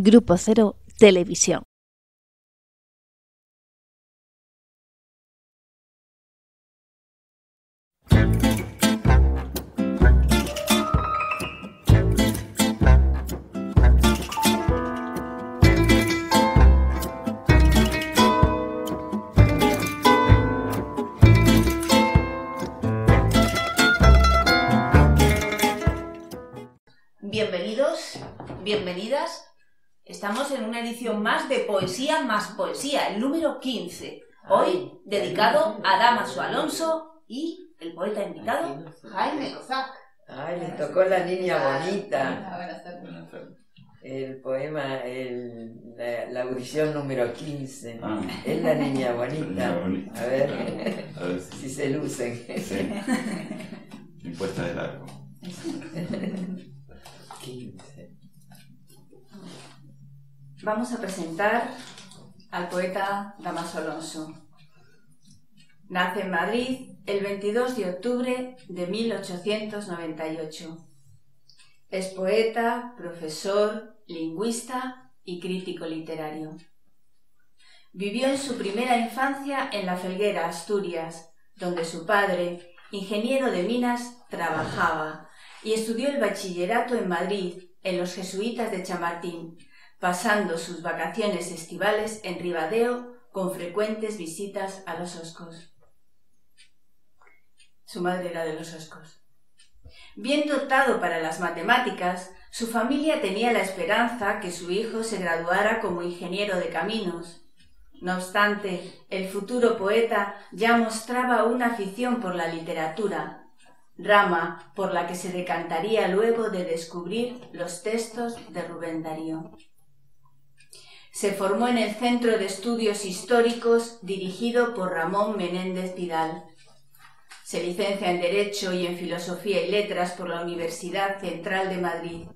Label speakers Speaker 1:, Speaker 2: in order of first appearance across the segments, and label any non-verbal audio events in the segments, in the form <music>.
Speaker 1: Grupo Cero Televisión.
Speaker 2: Bienvenidos, bienvenidas. Estamos en una edición más de Poesía más Poesía, el número 15. Hoy dedicado a Damaso Alonso y el poeta invitado Jaime Cozac.
Speaker 3: Ay, le tocó la niña bonita.
Speaker 4: Buenas tardes.
Speaker 3: El poema, el, la, la audición número 15.
Speaker 5: Ah.
Speaker 3: Es la niña bonita.
Speaker 5: Niña bonita.
Speaker 3: A ver
Speaker 5: A ver si
Speaker 3: si se lucen.
Speaker 5: sí. <laughs> Impuesta de largo.
Speaker 3: 15.
Speaker 2: Vamos a presentar al poeta Damaso Alonso. Nace en Madrid el 22 de octubre de 1898. Es poeta, profesor, lingüista y crítico literario. Vivió en su primera infancia en La Felguera, Asturias, donde su padre, ingeniero de minas, trabajaba y estudió el bachillerato en Madrid, en los jesuitas de Chamartín, pasando sus vacaciones estivales en Ribadeo con frecuentes visitas a los Oscos. Su madre era de los Oscos. Bien dotado para las matemáticas, su familia tenía la esperanza que su hijo se graduara como ingeniero de caminos. No obstante, el futuro poeta ya mostraba una afición por la literatura, rama por la que se decantaría luego de descubrir los textos de Rubén Darío. Se formó en el Centro de Estudios Históricos dirigido por Ramón Menéndez Vidal. Se licencia en Derecho y en Filosofía y Letras por la Universidad Central de Madrid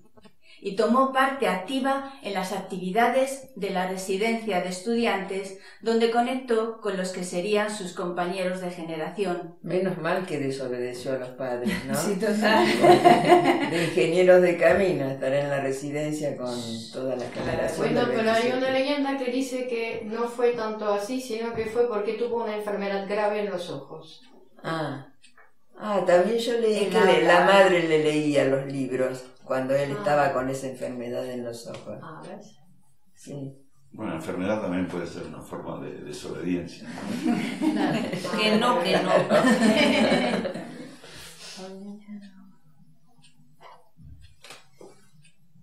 Speaker 2: y tomó parte activa en las actividades de la residencia de estudiantes donde conectó con los que serían sus compañeros de generación.
Speaker 3: Menos mal que desobedeció a los padres, ¿no?
Speaker 2: Sí, total.
Speaker 3: De ingenieros de camino, estará en la residencia con toda la generación.
Speaker 4: Bueno, pero hay
Speaker 3: 27.
Speaker 4: una leyenda que dice que no fue tanto así, sino que fue porque tuvo una enfermedad grave en los ojos.
Speaker 3: Ah. Ah, también yo leí que la
Speaker 2: habla.
Speaker 3: madre le leía los libros cuando él
Speaker 4: Ah.
Speaker 3: estaba con esa enfermedad en los ojos.
Speaker 4: Ah, ¿ves?
Speaker 3: Sí.
Speaker 5: Bueno, la enfermedad también puede ser una forma de desobediencia. <laughs>
Speaker 2: Que no, que no. <laughs>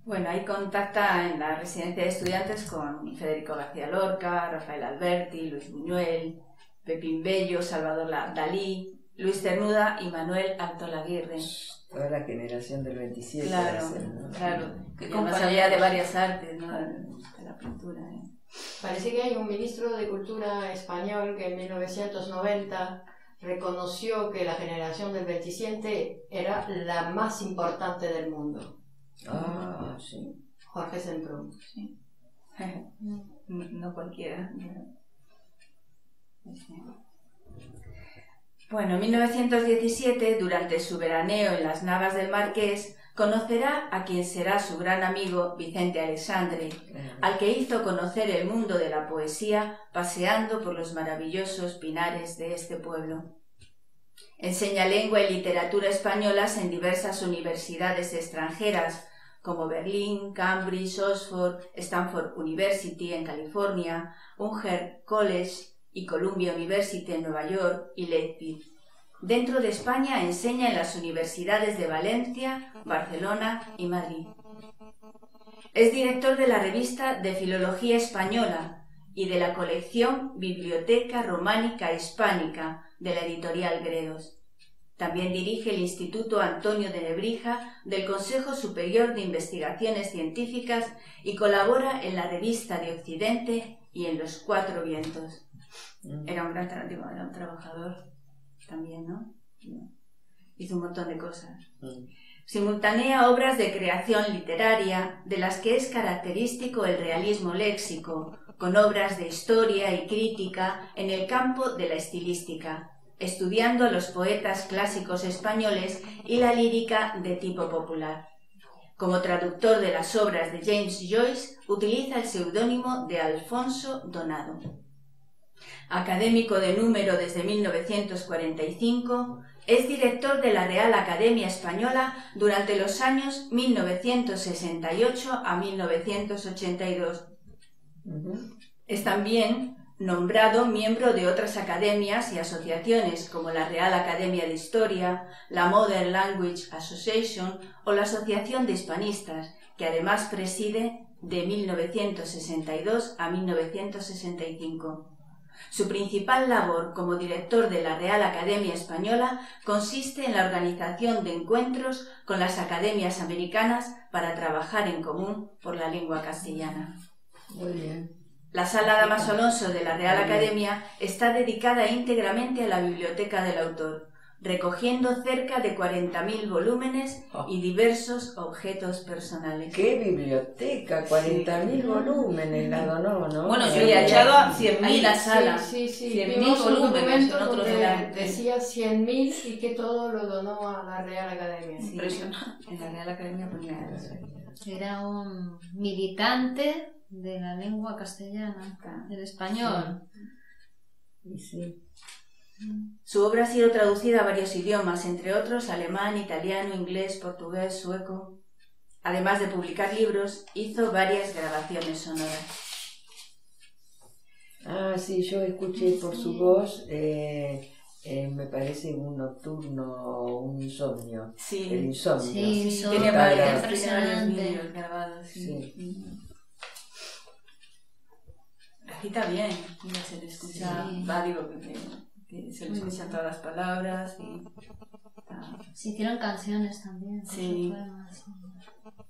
Speaker 2: Bueno, ahí contacta en la residencia de estudiantes con Federico García Lorca, Rafael Alberti, Luis Buñuel, Pepín Bello, Salvador Dalí, Luis Cernuda y Manuel Altolaguirre.
Speaker 3: Toda la generación del 27.
Speaker 2: Claro,
Speaker 3: ser, ¿no?
Speaker 2: claro. Que había de varias artes, ¿no? De la pintura. ¿eh?
Speaker 4: Parece que hay un ministro de Cultura español que en 1990 reconoció que la generación del 27 era la más importante del mundo.
Speaker 3: Ah, sí.
Speaker 4: Jorge Semprún. <laughs>
Speaker 2: No, no cualquiera. Bueno, en 1917, durante su veraneo en las Navas del Marqués, conocerá a quien será su gran amigo Vicente Alexandre, al que hizo conocer el mundo de la poesía paseando por los maravillosos pinares de este pueblo. Enseña lengua y literatura españolas en diversas universidades extranjeras, como Berlín, Cambridge, Oxford, Stanford University en California, Unger College y Columbia University en Nueva York y Leipzig. Dentro de España enseña en las universidades de Valencia, Barcelona y Madrid. Es director de la revista de Filología Española y de la colección Biblioteca Románica Hispánica de la editorial Gredos. También dirige el Instituto Antonio de Nebrija del Consejo Superior de Investigaciones Científicas y colabora en la Revista de Occidente y en Los Cuatro Vientos. Era un gran tra- digo, era un trabajador también, ¿no? Hizo un montón de cosas. Simultanea obras de creación literaria, de las que es característico el realismo léxico, con obras de historia y crítica en el campo de la estilística, estudiando a los poetas clásicos españoles y la lírica de tipo popular. Como traductor de las obras de James Joyce, utiliza el seudónimo de Alfonso Donado. Académico de número desde 1945, es director de la Real Academia Española durante los años 1968 a 1982. Es también nombrado miembro de otras academias y asociaciones como la Real Academia de Historia, la Modern Language Association o la Asociación de Hispanistas, que además preside de 1962 a 1965. Su principal labor como director de la Real Academia Española consiste en la organización de encuentros con las academias americanas para trabajar en común por la lengua castellana.
Speaker 3: Muy bien.
Speaker 2: La sala Damaso Alonso de la Real Academia está dedicada íntegramente a la biblioteca del autor, recogiendo cerca de 40.000 volúmenes y diversos objetos personales.
Speaker 3: ¡Qué biblioteca! 40.000 volúmenes la donó, ¿no?
Speaker 6: Bueno, yo
Speaker 3: Sí,
Speaker 6: había echado a 100.000
Speaker 2: Ahí la sala.
Speaker 4: Sí, sí, sí.
Speaker 6: 100.000
Speaker 4: Vimos un
Speaker 6: volúmenes en
Speaker 4: donde
Speaker 6: de-
Speaker 4: decía 100.000 y que todo lo donó a la Real Academia.
Speaker 2: Sí,
Speaker 6: Impresionante.
Speaker 2: En la Real Academia ponía eso.
Speaker 7: Era un militante de la lengua castellana, del español.
Speaker 3: Y sí.
Speaker 2: Su obra ha sido traducida a varios idiomas, entre otros alemán, italiano, inglés, portugués, sueco. Además de publicar libros, hizo varias grabaciones sonoras.
Speaker 3: Ah, sí, yo escuché por su voz, eh, eh, me parece un nocturno, un insomnio. El
Speaker 2: Sí,
Speaker 3: insomnio.
Speaker 7: Sí, son
Speaker 2: tiene varios
Speaker 7: impresionante.
Speaker 2: vídeos grabados. Sí.
Speaker 3: Sí.
Speaker 2: Recita bien, y se le escucha,
Speaker 7: Sí.
Speaker 2: va, digo, que, se le escuchan todas las palabras y... está-
Speaker 7: Se hicieron canciones también.
Speaker 2: Sí.
Speaker 7: sí.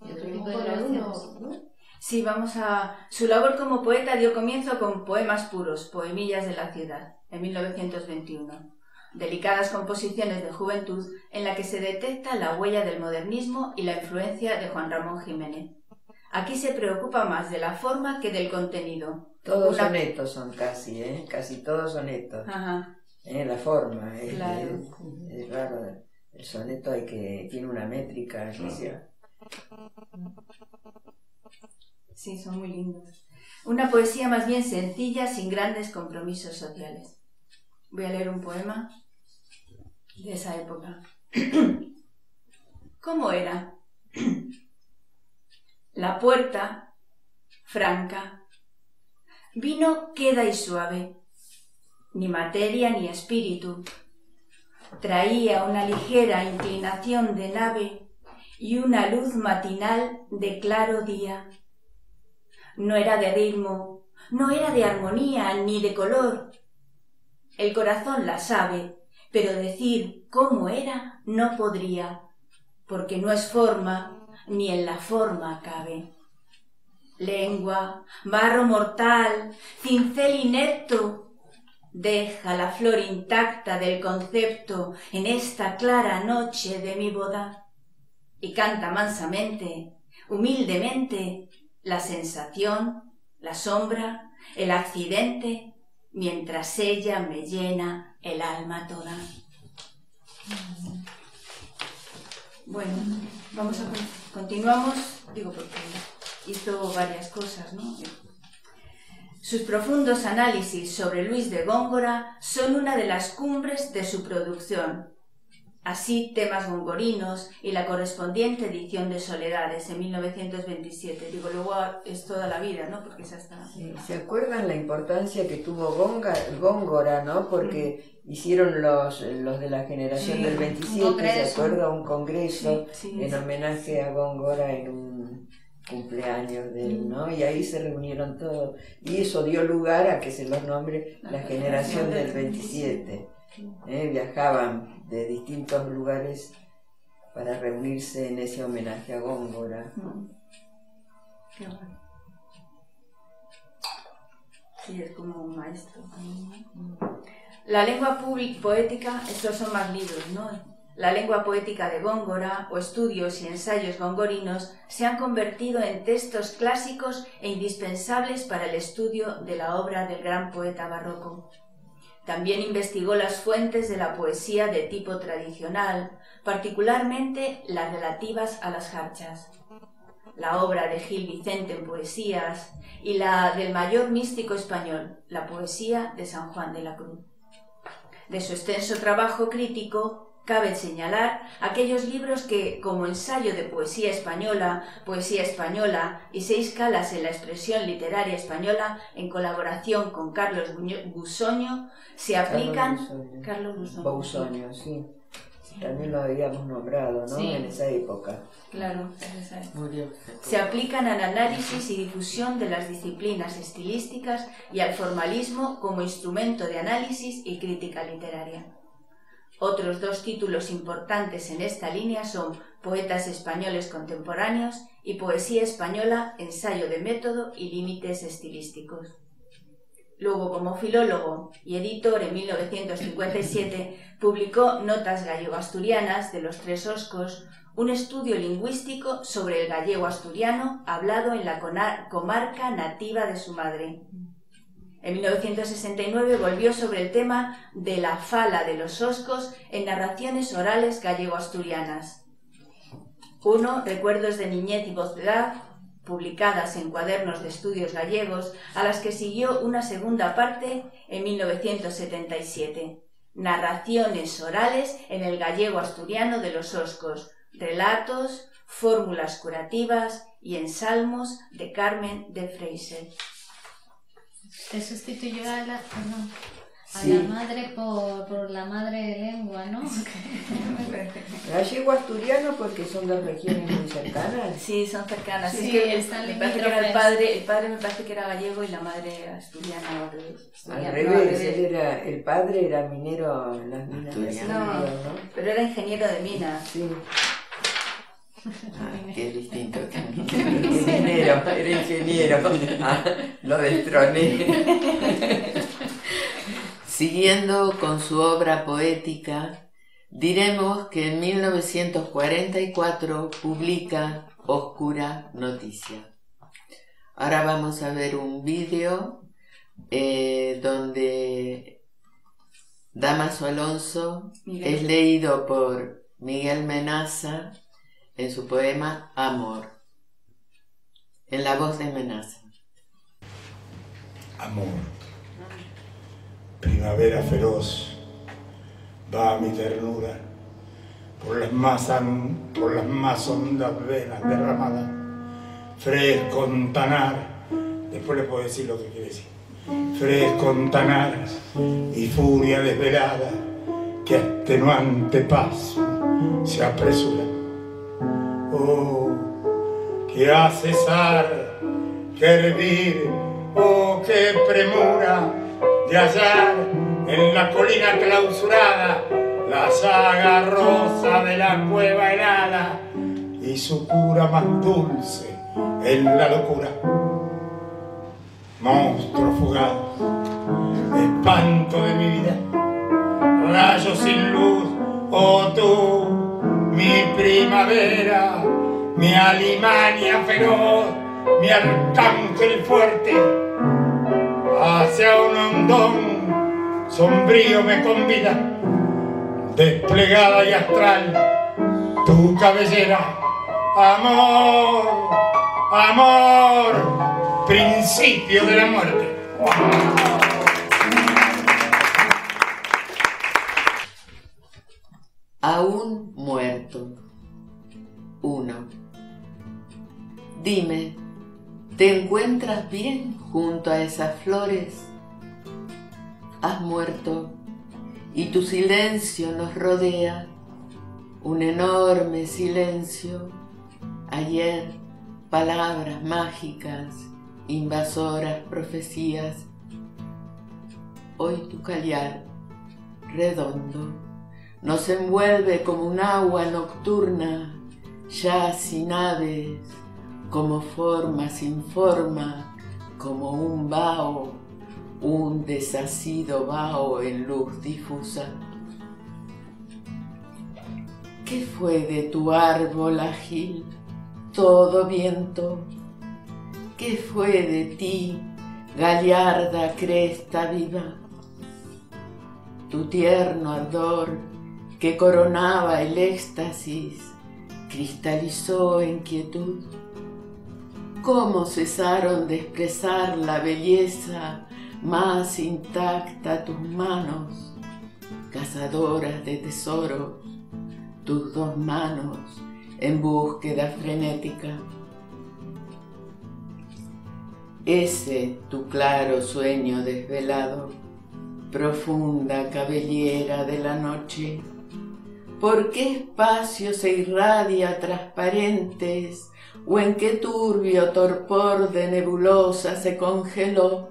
Speaker 7: Y otro tipo de.
Speaker 2: Sí, vamos a... Su labor como poeta dio comienzo con Poemas puros, Poemillas de la ciudad, en 1921. Delicadas composiciones de juventud en la que se detecta la huella del modernismo y la influencia de Juan Ramón Jiménez. Aquí se preocupa más de la forma que del contenido.
Speaker 3: Todos
Speaker 2: Una-
Speaker 3: sonetos son casi, ¿eh? Casi todos sonetos.
Speaker 2: Ajá,
Speaker 3: ¿eh? La forma, es,
Speaker 2: Claro.
Speaker 3: es, es raro. El soneto hay que, tiene una métrica especial.
Speaker 2: sí, son muy lindos. Una poesía más bien sencilla, sin grandes compromisos sociales. Voy a leer un poema de esa época. <clears throat> ¿Cómo era? <clears throat> La puerta, franca, vino queda y suave, ni materia ni espíritu. Traía una ligera inclinación de nave y una luz matinal de claro día. No era de ritmo, no era de armonía ni de color. El corazón la sabe, pero decir cómo era no podría, porque no es forma, ni en la forma cabe. Lengua, barro mortal, cincel inepto, deja la flor intacta del concepto en esta clara noche de mi boda y canta mansamente, humildemente, la sensación, la sombra, el accidente, mientras ella me llena el alma toda. Bueno, vamos a con- continuamos, digo porque hizo varias cosas, ¿no? Sus profundos análisis sobre Luis de Góngora son una de las cumbres de su producción. Así, temas gongorinos y la correspondiente edición de Soledades en 1927. Digo, luego es toda la vida, ¿no? Porque esa está...
Speaker 3: Sí, ¿Se acuerdan la importancia que tuvo Gonga- Góngora, no? Porque hicieron los, los de la generación
Speaker 2: Sí,
Speaker 3: del
Speaker 2: un
Speaker 3: 27, ¿se acuerda? Un congreso
Speaker 2: Sí,
Speaker 3: en homenaje a Góngora en un cumpleaños de él, ¿no? Y ahí se reunieron todos. Y eso dio lugar a que se los nombre la generación del 27. ¿eh? Viajaban de distintos lugares para reunirse en ese homenaje a Góngora.
Speaker 2: Mm. Qué bueno. Sí, es como un maestro. La lengua pública poética, estos son más libros, ¿no? La lengua poética de Góngora o estudios y ensayos gongorinos se han convertido en textos clásicos e indispensables para el estudio de la obra del gran poeta barroco. También investigó las fuentes de la poesía de tipo tradicional, particularmente las relativas a las jarchas. la obra de Gil Vicente en poesías y la del mayor místico español, la poesía de San Juan de la Cruz. De su extenso trabajo crítico cabe señalar aquellos libros que, como ensayo de poesía española, poesía española y seis calas en la expresión literaria española, en colaboración con Carlos Busoño, se aplican.
Speaker 3: Carlos Busoño. sí. También lo habíamos nombrado, ¿no? En esa época.
Speaker 2: Claro, Murió. Se aplican al análisis y difusión de las disciplinas estilísticas y al formalismo como instrumento de análisis y crítica literaria. Otros dos títulos importantes en esta línea son Poetas españoles contemporáneos y Poesía española, ensayo de método y límites estilísticos. Luego, como filólogo y editor en 1957, publicó Notas gallego-asturianas de los Tres Oscos, un estudio lingüístico sobre el gallego asturiano hablado en la comarca nativa de su madre. En 1969 volvió sobre el tema de la fala de los oscos en narraciones orales gallego-asturianas. Uno, Recuerdos de niñez y voz de edad, publicadas en cuadernos de estudios gallegos, a las que siguió una segunda parte en 1977. Narraciones orales en el gallego asturiano de los oscos, relatos, fórmulas curativas y ensalmos de Carmen de Fraser.
Speaker 7: Te sustituyó a la, a la madre por, por, la madre de lengua, ¿no?
Speaker 3: Gallego <laughs> asturiano porque son dos regiones muy cercanas.
Speaker 2: Sí, son cercanas. Sí, que me parece que era el padre, el padre me parece que era gallego y la madre asturiana
Speaker 3: al revés. Al revés, Él era, el padre era minero en las minas de
Speaker 2: no, ¿no? Pero era ingeniero de minas.
Speaker 3: Sí.
Speaker 6: Ah, <laughs> qué distinto. <laughs> ingeniero, era ingeniero. Ah, lo destroné. <laughs> Siguiendo con su obra poética, diremos que en 1944 publica Oscura Noticia. Ahora vamos a ver un vídeo eh, donde Damaso Alonso es leído por Miguel Menaza en su poema Amor, en la voz de Menaza.
Speaker 8: Amor, primavera feroz, va mi ternura por las más, por las más hondas venas derramadas, fresco tanar, después le puedo decir lo que quiere decir, fresco tanar y furia desvelada que atenuante paso se apresura oh, que a cesar, que hervir, oh, que premura de hallar en la colina clausurada la saga rosa de la cueva helada y su cura más dulce en la locura. Monstruo fugaz, espanto de mi vida, rayo sin luz, oh tú, mi primavera, mi Alimania feroz, mi arcángel fuerte, hacia un hondón sombrío me convida, desplegada y astral, tu cabellera, amor, amor, principio de la muerte.
Speaker 6: Aún muerto. 1. Dime, ¿te encuentras bien junto a esas flores? Has muerto y tu silencio nos rodea, un enorme silencio. Ayer, palabras mágicas, invasoras profecías. Hoy tu callar, redondo nos envuelve como un agua nocturna, ya sin aves, como forma sin forma, como un vaho, un desasido vaho en luz difusa. ¿Qué fue de tu árbol ágil, todo viento? ¿Qué fue de ti, gallarda cresta viva? Tu tierno ardor, que coronaba el éxtasis, cristalizó en quietud. cómo cesaron de expresar la belleza más intacta tus manos, cazadoras de tesoros, tus dos manos en búsqueda frenética. Ese tu claro sueño desvelado, profunda cabellera de la noche, ¿por qué espacio se irradia transparentes o en qué turbio torpor de nebulosa se congeló?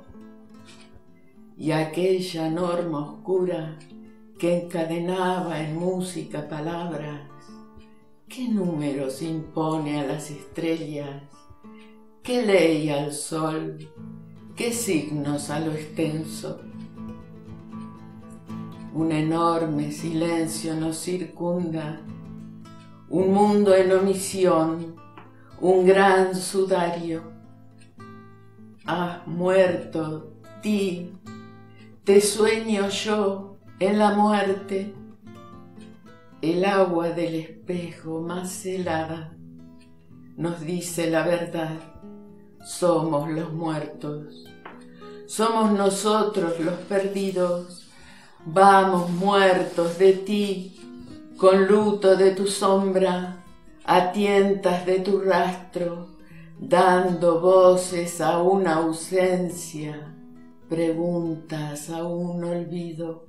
Speaker 6: Y aquella norma oscura que encadenaba en música palabras, ¿qué números impone a las estrellas? ¿Qué ley al sol? ¿Qué signos a lo extenso? Un enorme silencio nos circunda, un mundo en omisión, un gran sudario. Has muerto, ti, te sueño yo en la muerte, el agua del espejo más helada nos dice la verdad somos los muertos, somos nosotros los perdidos, vamos muertos de ti, con luto de tu sombra, a tientas de tu rastro, dando voces a una ausencia, preguntas a un olvido.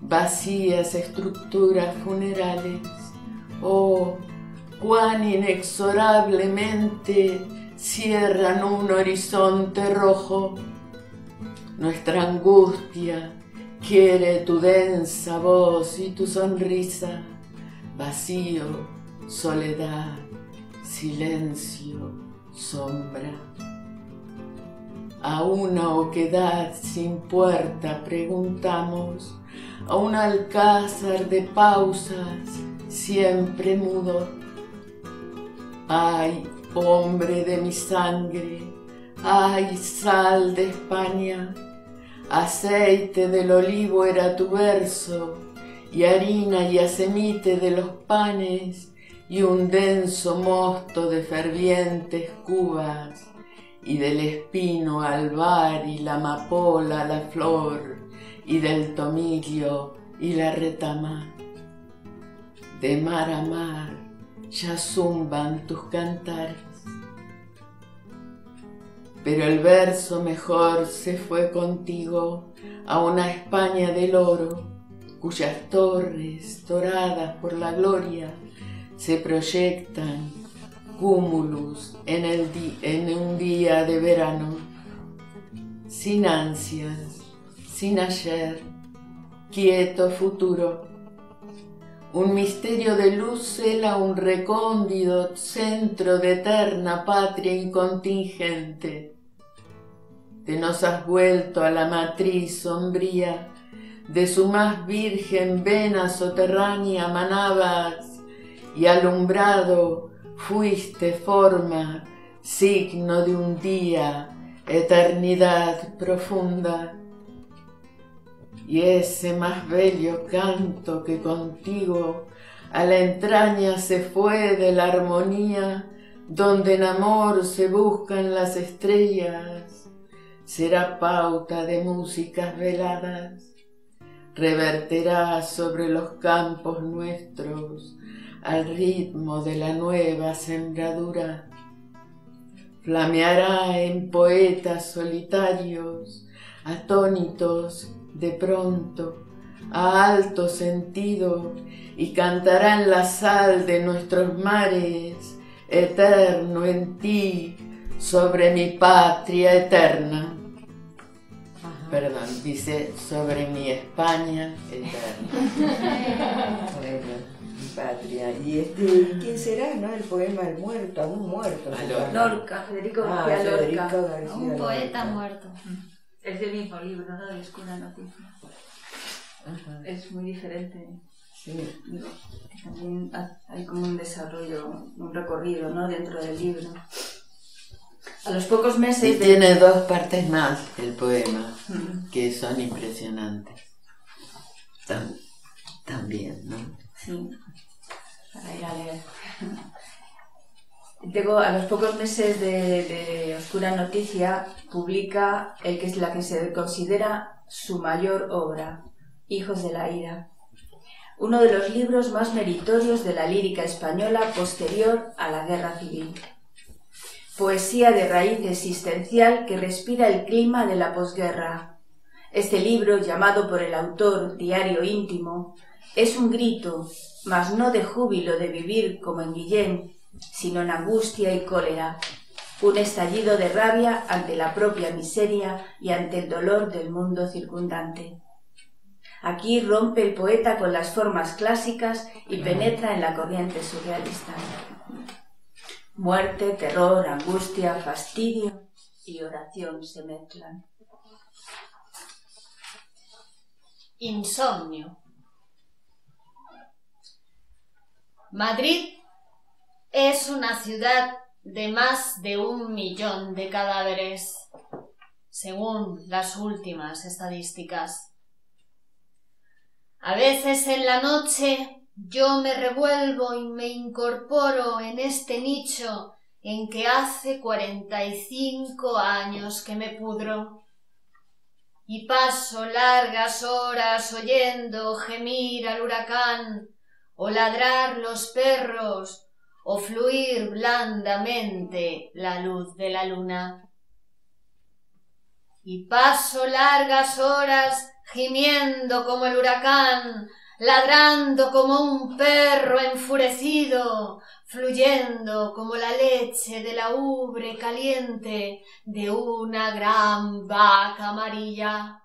Speaker 6: Vacías estructuras funerales, oh, cuán inexorablemente cierran un horizonte rojo. Nuestra angustia quiere tu densa voz y tu sonrisa, vacío, soledad, silencio, sombra. A una oquedad sin puerta preguntamos, a un alcázar de pausas siempre mudo. Ay, hombre de mi sangre, ay, sal de España, aceite del olivo era tu verso, y harina y acemite de los panes, y un denso mosto de fervientes cubas, y del espino albar y la amapola la flor, y del tomillo y la retama. De mar a mar, ya zumban tus cantares. Pero el verso mejor se fue contigo a una España del oro, cuyas torres, doradas por la gloria, se proyectan cúmulos en, en un día de verano, sin ansias, sin ayer, quieto futuro un misterio de luz cela un recóndido centro de eterna patria incontingente. Te nos has vuelto a la matriz sombría, de su más virgen vena soterránea manabas, y alumbrado fuiste forma, signo de un día, eternidad profunda. Y ese más bello canto que contigo a la entraña se fue de la armonía donde en amor se buscan las estrellas, será pauta de músicas veladas, reverterá sobre los campos nuestros al ritmo de la nueva sembradura, flameará en poetas solitarios, atónitos de pronto a alto sentido y cantará en la sal de nuestros mares, eterno en ti, sobre mi patria eterna. Perdón, dice sobre mi España eterna.
Speaker 3: mi patria. Y este, ¿quién será, no? El poema El muerto, a un muerto.
Speaker 2: Lorca, Federico
Speaker 3: ah,
Speaker 2: García
Speaker 3: Lorca.
Speaker 7: un poeta muerto.
Speaker 2: Es del mismo libro, ¿no? De Escura Noticia. Es muy diferente. Sí. También hay como un desarrollo, un recorrido, ¿no? Dentro del libro. A los pocos meses.
Speaker 6: Y tiene dos partes más el poema, que son impresionantes. también, ¿no?
Speaker 2: Sí. Para ir a leer. Luego, a los pocos meses de, de Oscura Noticia, publica el que es la que se considera su mayor obra, Hijos de la Ira, uno de los libros más meritorios de la lírica española posterior a la Guerra Civil. Poesía de raíz existencial que respira el clima de la posguerra. Este libro, llamado por el autor Diario íntimo, es un grito, mas no de júbilo de vivir como en Guillén, sino en angustia y cólera, un estallido de rabia ante la propia miseria y ante el dolor del mundo circundante. Aquí rompe el poeta con las formas clásicas y penetra en la corriente surrealista. Muerte, terror, angustia, fastidio y oración se mezclan.
Speaker 7: Insomnio. Madrid es una ciudad de más de un millón de cadáveres, según las últimas estadísticas. A veces en la noche yo me revuelvo y me incorporo en este nicho en que hace cuarenta y cinco años que me pudro y paso largas horas oyendo gemir al huracán o ladrar los perros o fluir blandamente la luz de la luna. Y paso largas horas gimiendo como el huracán, ladrando como un perro enfurecido, fluyendo como la leche de la ubre caliente de una gran vaca amarilla.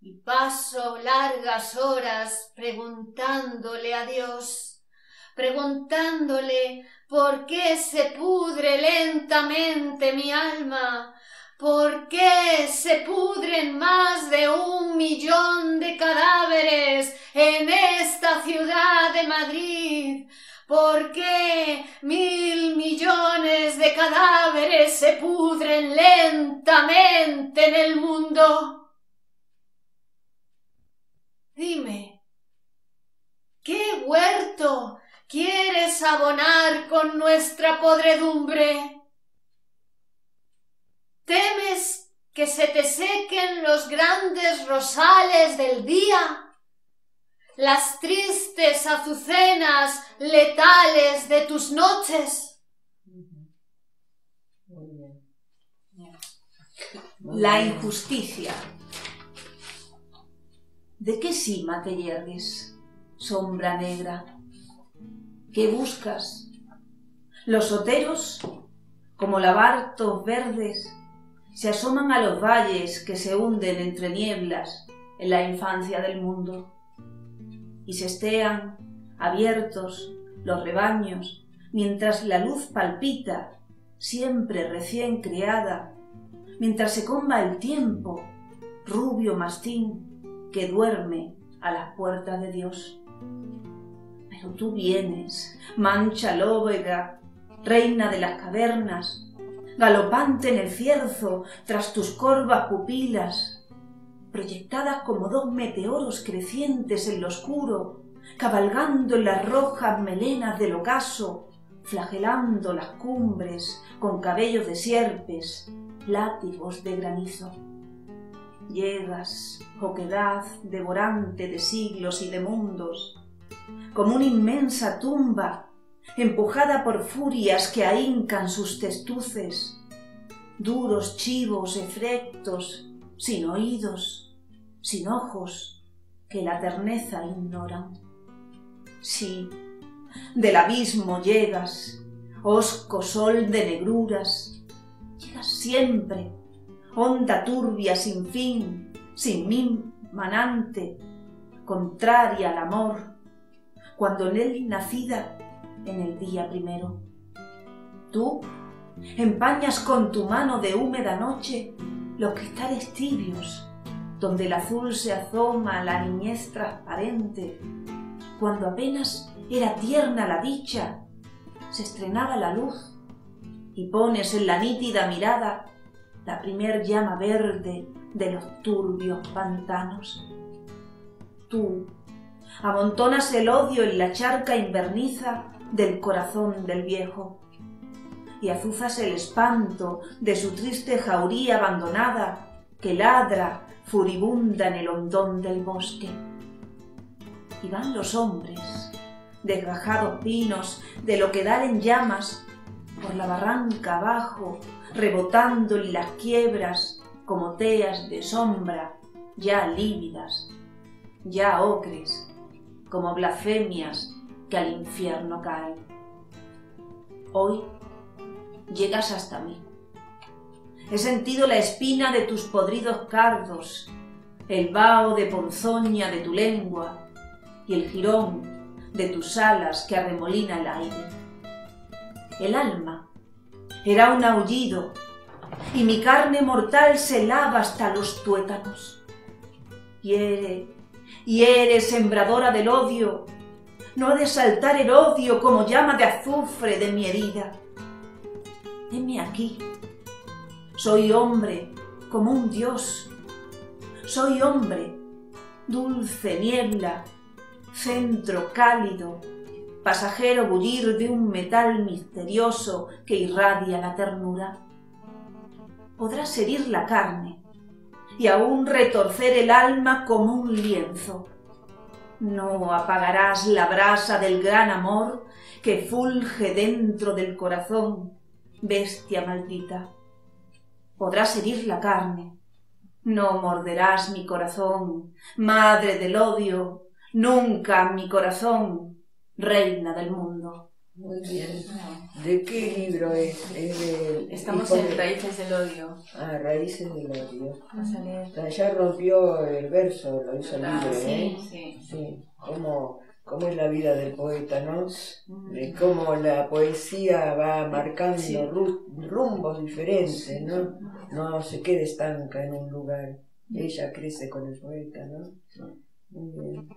Speaker 7: Y paso largas horas preguntándole a Dios, preguntándole por qué se pudre lentamente mi alma, ¿Por qué se pudren más de un millón de cadáveres en esta ciudad de Madrid? ¿Por qué mil millones de cadáveres se pudren lentamente en el mundo? Dime, ¿qué huerto quieres abonar con nuestra podredumbre? ¿Temes que se te sequen los grandes rosales del día? Las tristes azucenas letales de tus noches.
Speaker 1: La injusticia. ¿De qué cima te yergues, sombra negra? ¿Qué buscas? Los oteros, como labartos verdes, se asoman a los valles que se hunden entre nieblas en la infancia del mundo y se estean abiertos los rebaños mientras la luz palpita siempre recién creada mientras se comba el tiempo rubio mastín que duerme a las puertas de Dios. Pero tú vienes, mancha lóvega, reina de las cavernas, galopante en el cierzo tras tus corvas pupilas, proyectadas como dos meteoros crecientes en lo oscuro, cabalgando en las rojas melenas del ocaso, flagelando las cumbres con cabellos de sierpes, látigos de granizo. Llegas, oquedad devorante de siglos y de mundos, como una inmensa tumba empujada por furias que ahincan sus testuces, duros chivos efrectos, sin oídos, sin ojos, que la terneza ignoran. Sí, del abismo llegas, osco sol de negruras, llegas siempre, onda turbia sin fin, sin mí manante, contraria al amor, cuando en él nacida en el día primero. Tú empañas con tu mano de húmeda noche los cristales tibios, donde el azul se asoma a la niñez transparente, cuando apenas era tierna la dicha, se estrenaba la luz, y pones en la nítida mirada la primer llama verde de los turbios pantanos. Tú amontonas el odio en la charca inverniza del corazón del viejo y azuzas el espanto de su triste jauría abandonada que ladra furibunda en el hondón del bosque. Y van los hombres, desgajados pinos de lo que dan en llamas, por la barranca abajo, rebotándole las quiebras como teas de sombra ya lívidas, ya ocres, como blasfemias que al infierno caen. Hoy llegas hasta mí. He sentido la espina de tus podridos cardos, el vaho de ponzoña de tu lengua y el jirón de tus alas que arremolina el aire. El alma era un aullido y mi carne mortal se lava hasta los tuétanos. Hiere, hiere, sembradora del odio, no ha de saltar el odio como llama de azufre de mi herida heme aquí. Soy hombre como un dios. Soy hombre, dulce niebla, centro cálido, pasajero bullir de un metal misterioso que irradia la ternura. Podrás herir la carne y aún retorcer el alma como un lienzo. No apagarás la brasa del gran amor que fulge dentro del corazón bestia maldita. Podrás herir la carne, no morderás mi corazón, madre del odio, nunca mi corazón, reina del mundo.
Speaker 3: Muy bien. ¿De qué libro es?
Speaker 2: Estamos en Raíces del Odio.
Speaker 3: Ah, Raíces del Odio. Ya rompió el verso, lo hizo
Speaker 2: ah,
Speaker 3: libre,
Speaker 2: sí,
Speaker 3: ¿eh?
Speaker 2: Sí,
Speaker 3: sí. Como cómo es la vida del poeta, ¿no? De cómo la poesía va marcando rumbos diferentes, ¿no? No se queda estanca en un lugar. Ella crece con el poeta, ¿no? Muy bien.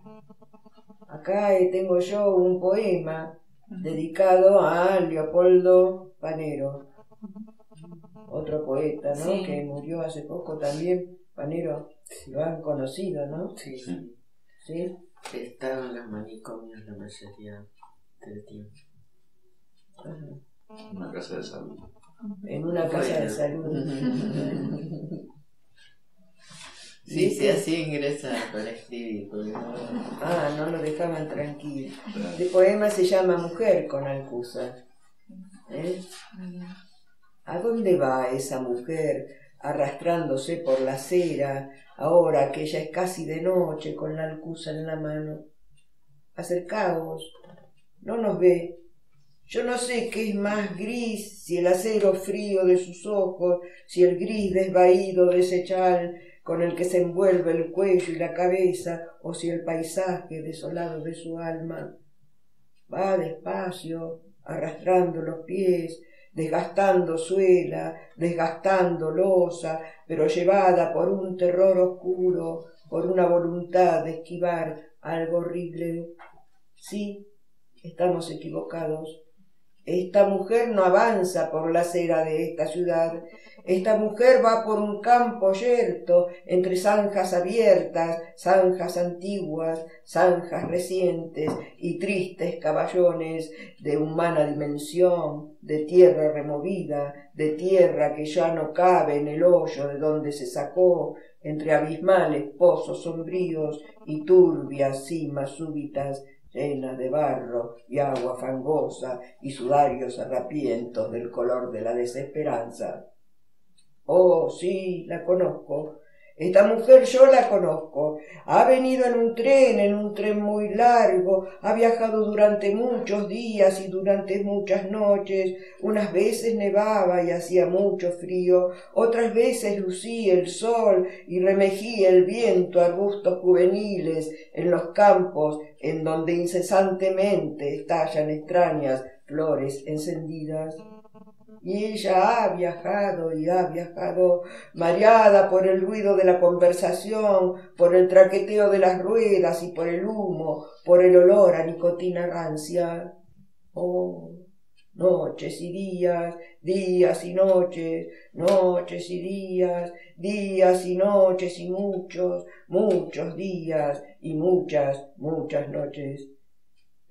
Speaker 3: Acá tengo yo un poema dedicado a Leopoldo Panero, otro poeta, ¿no? Que murió hace poco también. Panero, lo han conocido, ¿no?
Speaker 6: Sí.
Speaker 3: ¿Sí?
Speaker 6: Estaba en los manicomios la mayoría del tiempo.
Speaker 5: En una casa de salud.
Speaker 3: En una casa de salud. <laughs>
Speaker 6: Sí, sí, así ingresa para escribir.
Speaker 3: Ah, no lo dejaban tranquilo. El poema se llama Mujer con Alcusa. ¿Eh? ¿A dónde va esa mujer arrastrándose por la acera ahora que ya es casi de noche con la alcusa en la mano. Acercaos, no nos ve. Yo no sé qué es más gris, si el acero frío de sus ojos, si el gris desvaído de ese chal con el que se envuelve el cuello y la cabeza, o si el paisaje desolado de su alma. Va despacio, arrastrando los pies, desgastando suela, desgastando losa, pero llevada por un terror oscuro, por una voluntad de esquivar algo horrible. Sí, estamos equivocados. Esta mujer no avanza por la acera de esta ciudad. Esta mujer va por un campo yerto, entre zanjas abiertas, zanjas antiguas, zanjas recientes y tristes caballones de humana dimensión, de tierra removida, de tierra que ya no cabe en el hoyo de donde se sacó, entre abismales pozos sombríos y turbias cimas súbitas llena de barro y agua fangosa y sudarios arrapientos del color de la desesperanza. Oh, sí, la conozco, esta mujer yo la conozco. Ha venido en un tren, en un tren muy largo, ha viajado durante muchos días y durante muchas noches. Unas veces nevaba y hacía mucho frío, otras veces lucía el sol y remejía el viento arbustos juveniles en los campos en donde incesantemente estallan extrañas flores encendidas y ella ha viajado y ha viajado, mareada por el ruido de la conversación, por el traqueteo de las ruedas y por el humo, por el olor a nicotina rancia. Oh, noches y días, días y noches, noches y días, días y noches y muchos, muchos días y muchas, muchas noches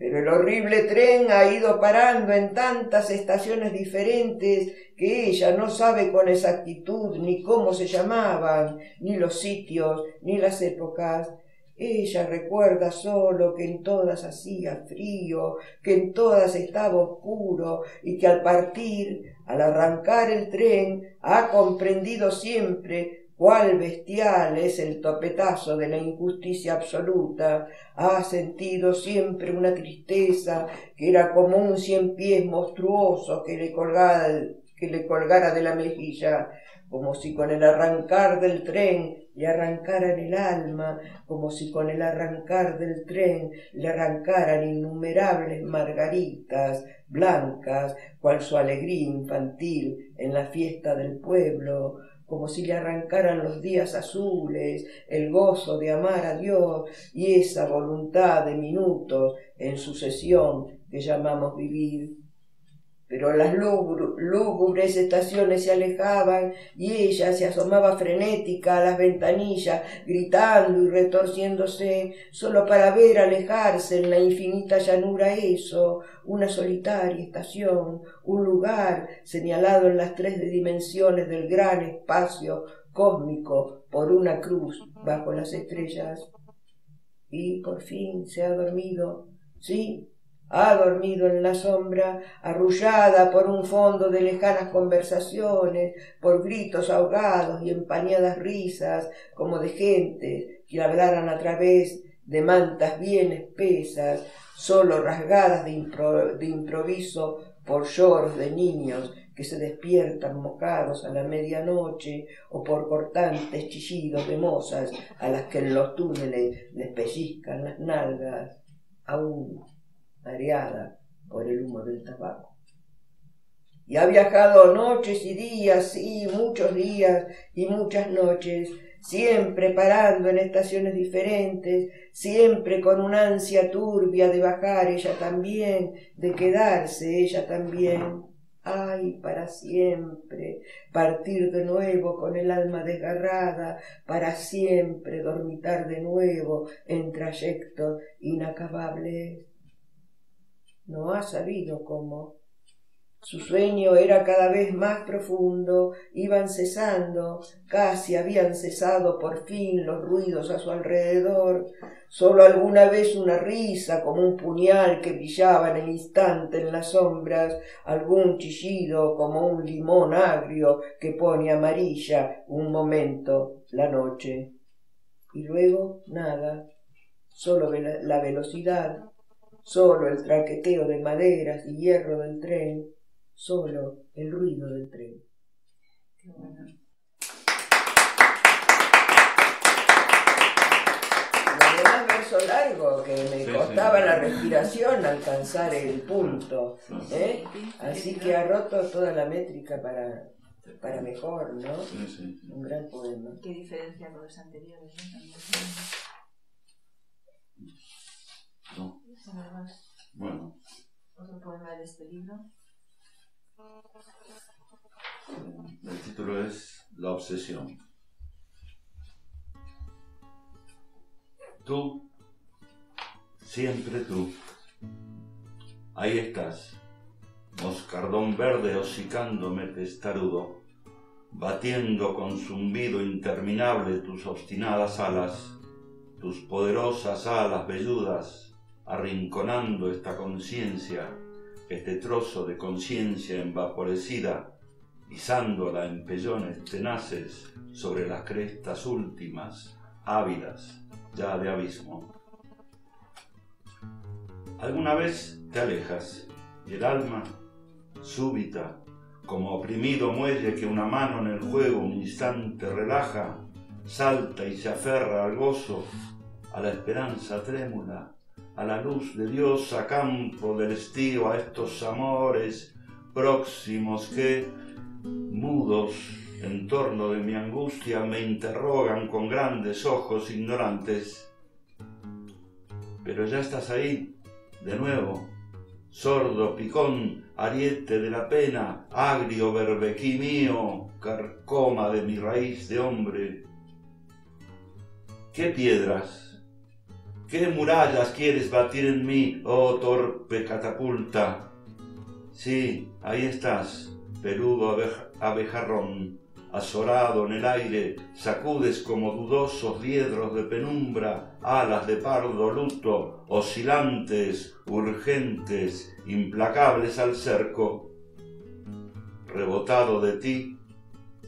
Speaker 3: Pero el horrible tren ha ido parando en tantas estaciones diferentes que ella no sabe con exactitud ni cómo se llamaban, ni los sitios, ni las épocas. Ella recuerda solo que en todas hacía frío, que en todas estaba oscuro y que al partir, al arrancar el tren, ha comprendido siempre cuál bestial es el topetazo de la injusticia absoluta, ha sentido siempre una tristeza que era como un cien pies monstruoso que le colgara, que le colgara de la mejilla, como si con el arrancar del tren le arrancaran el alma, como si con el arrancar del tren le arrancaran innumerables margaritas blancas, cual su alegría infantil en la fiesta del pueblo, como si le arrancaran los días azules, el gozo de amar a Dios y esa voluntad de minutos en sucesión que llamamos vivir. Pero las lúgubres estaciones se alejaban y ella se asomaba frenética a las ventanillas, gritando y retorciéndose, solo para ver alejarse en la infinita llanura eso, una solitaria estación, un lugar señalado en las tres dimensiones del gran espacio cósmico por una cruz bajo las estrellas. Y por fin se ha dormido, sí, ha dormido en la sombra, arrullada por un fondo de lejanas conversaciones, por gritos ahogados y empañadas risas, como de gente que hablaran a través de mantas bien espesas, solo rasgadas de, de improviso por lloros de niños que se despiertan mocados a la medianoche o por cortantes chillidos de mozas a las que en los túneles les pellizcan las nalgas. Aún mareada por el humo del tabaco. Y ha viajado noches y días, y muchos días y muchas noches, siempre parando en estaciones diferentes, siempre con una ansia turbia de bajar ella también, de quedarse ella también. Ay, para siempre, partir de nuevo con el alma desgarrada, para siempre dormitar de nuevo en trayectos inacabables no ha sabido cómo. Su sueño era cada vez más profundo, iban cesando, casi habían cesado por fin los ruidos a su alrededor, sólo alguna vez una risa como un puñal que brillaba en el instante en las sombras, algún chillido como un limón agrio que pone amarilla un momento la noche. Y luego nada, sólo la velocidad, solo el traqueteo de maderas y hierro del tren, solo el ruido del tren. Qué bueno. Verso largo, que me costaba la respiración alcanzar el punto. ¿eh? Así que ha roto toda la métrica para, para mejor, ¿no? Un gran poema.
Speaker 2: Qué diferencia con los anteriores,
Speaker 5: ¿no? Bueno.
Speaker 2: Otro poema de este libro.
Speaker 5: El título es La obsesión. Tú, siempre tú, ahí estás, moscardón verde hocicándome testarudo, batiendo con zumbido interminable tus obstinadas alas, tus poderosas alas velludas arrinconando esta conciencia, este trozo de conciencia envaporecida, pisándola en pellones tenaces sobre las crestas últimas, ávidas ya de abismo. Alguna vez te alejas y el alma, súbita, como oprimido muelle que una mano en el juego un instante relaja, salta y se aferra al gozo, a la esperanza trémula, a la luz de Dios a campo del estío, a estos amores próximos que, mudos en torno de mi angustia, me interrogan con grandes ojos ignorantes. Pero ya estás ahí, de nuevo, sordo, picón, ariete de la pena, agrio berbequí mío, carcoma de mi raíz de hombre. ¿Qué piedras? ¿Qué murallas quieres batir en mí, oh torpe catapulta? Sí, ahí estás, peludo abejarrón, azorado en el aire, sacudes como dudosos diedros de penumbra, alas de pardo luto, oscilantes, urgentes, implacables al cerco. Rebotado de ti,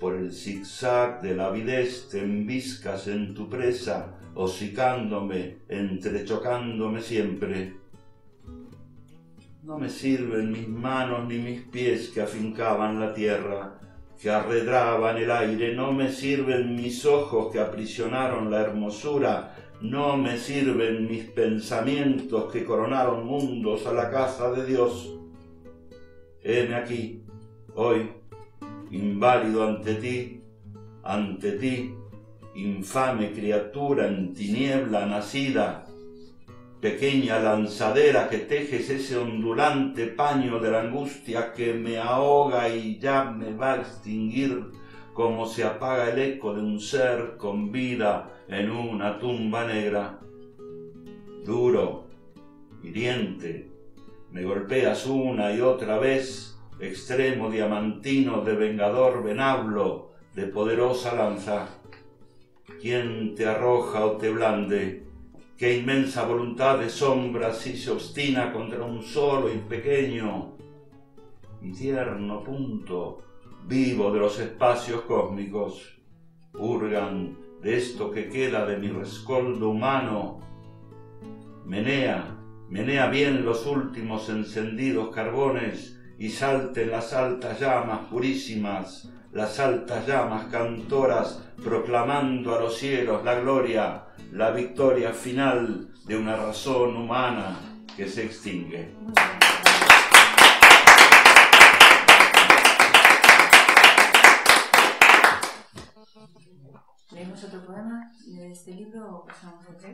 Speaker 5: por el zigzag de la avidez te embiscas en tu presa, hocicándome, entrechocándome siempre. No me sirven mis manos ni mis pies que afincaban la tierra, que arredraban el aire, no me sirven mis ojos que aprisionaron la hermosura, no me sirven mis pensamientos que coronaron mundos a la casa de Dios. Heme aquí, hoy, inválido ante ti, ante ti, infame criatura en tiniebla nacida, pequeña lanzadera que tejes ese ondulante paño de la angustia que me ahoga y ya me va a extinguir como se apaga el eco de un ser con vida en una tumba negra. Duro, hiriente, me golpeas una y otra vez, extremo diamantino de vengador venablo, de poderosa lanza. ¿Quién te arroja o te blande? qué inmensa voluntad de sombra si se obstina contra un solo y pequeño y tierno punto vivo de los espacios cósmicos. Hurgan de esto que queda de mi rescoldo humano. Menea, menea bien los últimos encendidos carbones y salten las altas llamas purísimas, las altas llamas cantoras proclamando a los cielos la gloria la victoria final de una razón humana que se extingue.
Speaker 2: ¿Leemos otro poema de este libro o pasamos a otro?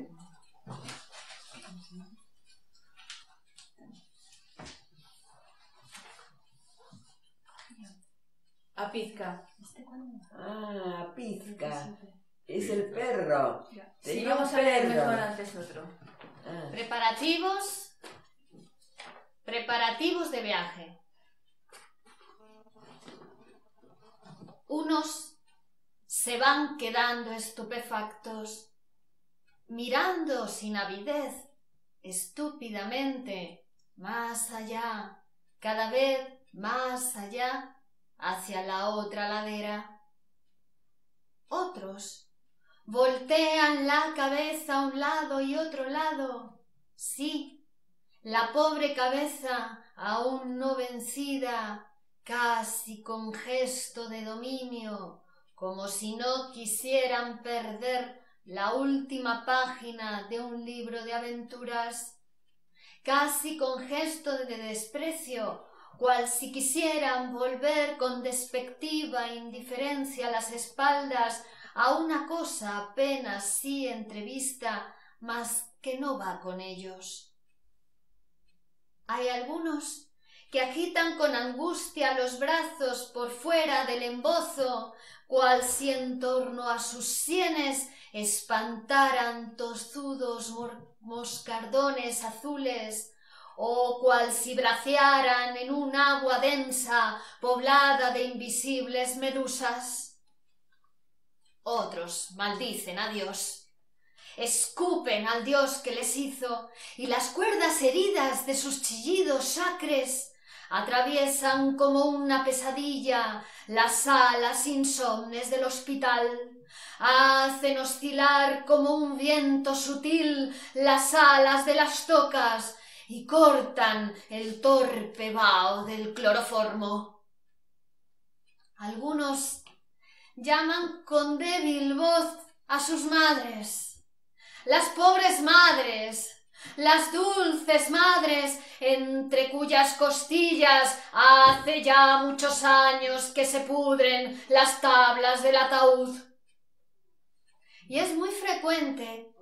Speaker 2: A Pizca.
Speaker 3: Ah, Pizca. Es el perro.
Speaker 2: Sí, vamos a leer mejor antes otro.
Speaker 7: Ah. Preparativos. Preparativos de viaje. Unos se van quedando estupefactos, mirando sin avidez, estúpidamente, más allá, cada vez más allá, hacia la otra ladera. Otros Voltean la cabeza a un lado y otro lado. Sí, la pobre cabeza aún no vencida, casi con gesto de dominio, como si no quisieran perder la última página de un libro de aventuras, casi con gesto de desprecio, cual si quisieran volver con despectiva indiferencia las espaldas a una cosa apenas sí entrevista, mas que no va con ellos. Hay algunos que agitan con angustia los brazos por fuera del embozo, cual si en torno a sus sienes espantaran tozudos moscardones azules, o cual si bracearan en un agua densa poblada de invisibles medusas. Otros maldicen a Dios, escupen al Dios que les hizo, y las cuerdas heridas de sus chillidos sacres atraviesan como una pesadilla las salas insomnes del hospital, hacen oscilar como un viento sutil las alas de las tocas y cortan el torpe vaho del cloroformo. Algunos llaman con débil voz a sus madres. Las pobres madres, las dulces madres, entre cuyas costillas hace ya muchos años que se pudren las tablas del ataúd. Y es muy frecuente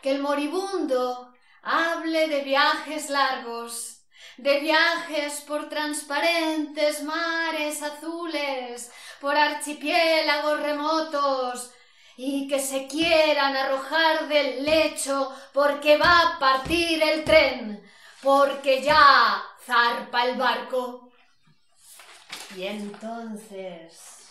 Speaker 7: que el moribundo hable de viajes largos, de viajes por transparentes mares azules, por archipiélagos remotos, y que se quieran arrojar del lecho porque va a partir el tren, porque ya zarpa el barco. Y entonces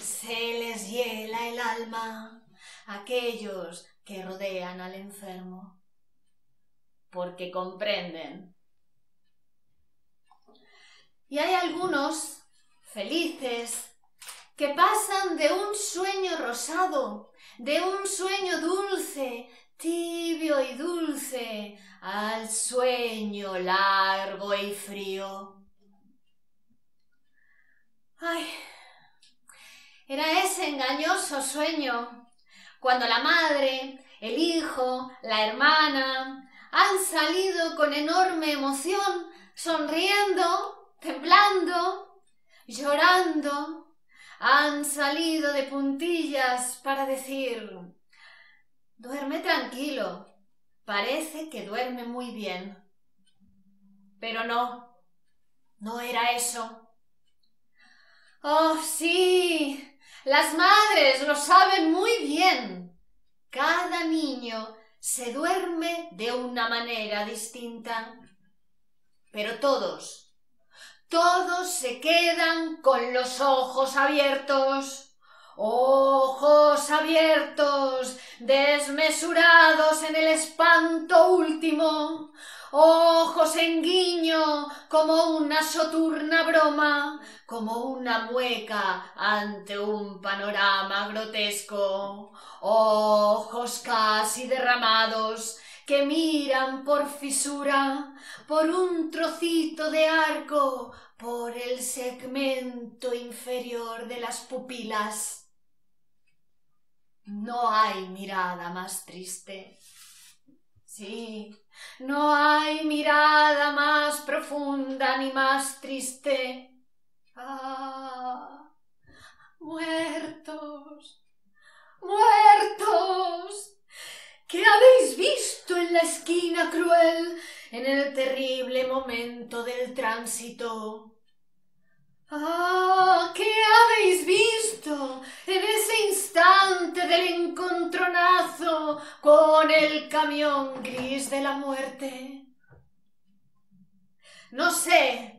Speaker 7: se les hiela el alma a aquellos que rodean al enfermo, porque comprenden. Y hay algunos felices que pasan de un sueño rosado, de un sueño dulce, tibio y dulce, al sueño largo y frío. Ay, era ese engañoso sueño, cuando la madre, el hijo, la hermana han salido con enorme emoción, sonriendo, temblando, llorando, han salido de puntillas para decir Duerme tranquilo. Parece que duerme muy bien. Pero no, no era eso. Oh, sí, las madres lo saben muy bien. Cada niño se duerme de una manera distinta. Pero todos, todos se quedan con los ojos abiertos. Ojos abiertos, desmesurados en el espanto último, ojos en guiño como una soturna broma, como una mueca ante un panorama grotesco, ojos casi derramados que miran por fisura, por un trocito de arco, por el segmento inferior de las pupilas. No hay mirada más triste. Sí, no hay mirada más profunda ni más triste. Ah, muertos, muertos. ¿Qué habéis visto en la esquina cruel en el terrible momento del tránsito? Ah, ¿qué habéis visto en ese instante del encontronazo con el camión de la muerte? No sé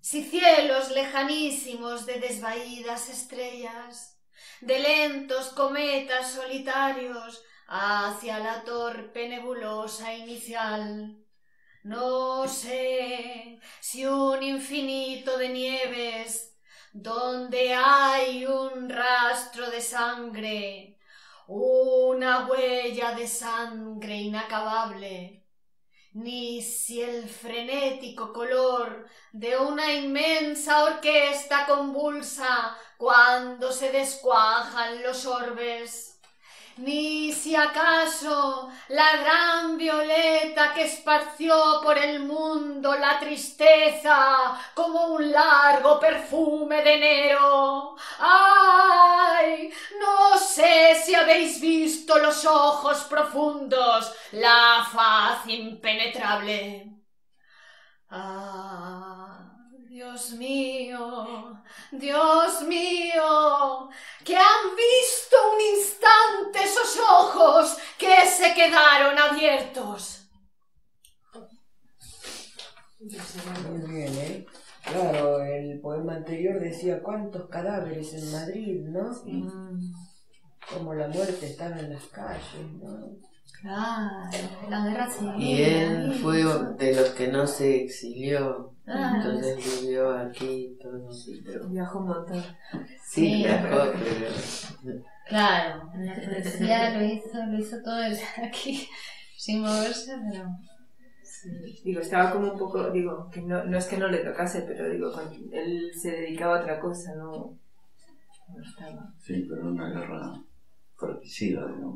Speaker 7: si cielos lejanísimos de desvaídas estrellas, de lentos cometas solitarios hacia la torpe nebulosa inicial. No sé si un infinito de nieves donde hay un rastro de sangre, una huella de sangre inacabable, ni si el frenético color de una inmensa orquesta convulsa cuando se descuajan los orbes ni si acaso la gran violeta que esparció por el mundo la tristeza como un largo perfume de enero. ¡Ay! No sé si habéis visto los ojos profundos, la faz impenetrable. ¡Ah! Dios mío, Dios mío, que han visto un instante esos ojos que se quedaron abiertos.
Speaker 3: Muy bien, ¿eh? Claro, el poema anterior decía cuántos cadáveres en Madrid, ¿no? Como la muerte estaba en las calles, ¿no?
Speaker 7: Claro, la guerra civil.
Speaker 6: Y él fue de los que no se exilió. Entonces vivió aquí todo.
Speaker 9: Sí, pero viajó un montón.
Speaker 6: Sí,
Speaker 7: Sí.
Speaker 6: viajó, pero.
Speaker 7: Claro, la policía lo hizo, lo hizo todo desde aquí, <laughs> sin moverse, pero...
Speaker 9: Sí. Digo, estaba como un poco, digo, que no, no es que no le tocase, pero digo, él se dedicaba a otra cosa, no, no estaba.
Speaker 5: Sí, pero una guerra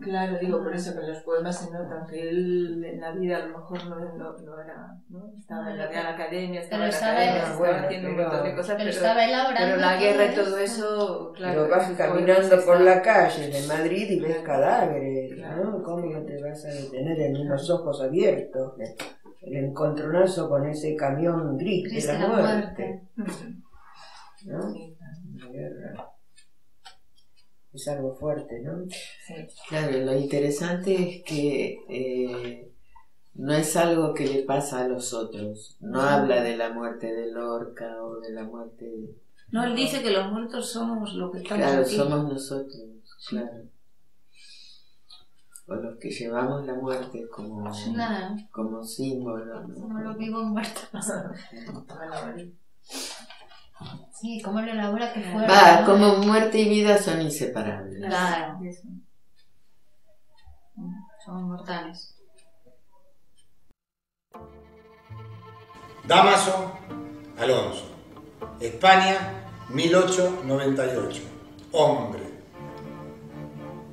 Speaker 9: Claro, digo, por eso que en los poemas se nota que él en la vida a lo mejor no, no, no era, ¿no? Estaba en la Real Academia, estaba
Speaker 7: Pero
Speaker 9: en la academia, estaba
Speaker 3: Bueno,
Speaker 9: haciendo un
Speaker 3: pero-
Speaker 9: montón de cosas,
Speaker 7: Pero
Speaker 9: pero,
Speaker 7: estaba elaborando
Speaker 9: pero la guerra y todo eso, claro.
Speaker 3: Pero vas caminando por la calle de Madrid y ves cadáveres,
Speaker 9: Claro.
Speaker 3: ¿no? ¿Cómo no te vas a detener en unos ojos abiertos? El encontronazo con ese camión gris,
Speaker 7: Gris
Speaker 3: de la
Speaker 7: la
Speaker 3: muerte,
Speaker 9: Ujú.
Speaker 3: ¿no? Una guerra. Es algo fuerte, ¿no?
Speaker 6: Claro, lo interesante es que eh, no es algo que le pasa a los otros. No habla de la muerte de Lorca o de la muerte de...
Speaker 1: No, él dice que los muertos somos lo que estamos
Speaker 6: Claro,
Speaker 1: aquí.
Speaker 6: somos nosotros, claro. O los que llevamos la muerte como,
Speaker 7: Nada,
Speaker 6: como símbolo. ¿no?
Speaker 7: como los vivos muertos. <laughs> Sí, como lo elabora que fuera.
Speaker 6: Va,
Speaker 7: ¿no?
Speaker 6: como muerte y vida son inseparables.
Speaker 7: Claro,
Speaker 9: Eso.
Speaker 7: somos mortales.
Speaker 8: Damaso Alonso, España, 1898. Hombre.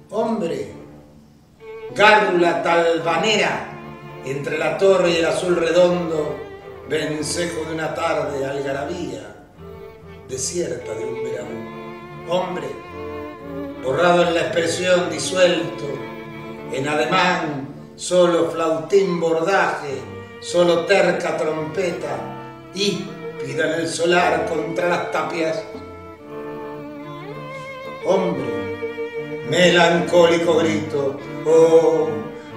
Speaker 8: Hombre. Gárrula talbanera entre la torre y el azul redondo, vencejo de una tarde algarabía, desierta de un verano. Hombre, borrado en la expresión, disuelto, en ademán, solo flautín bordaje, solo terca trompeta, híspida en el solar contra las tapias. Hombre, melancólico grito, oh,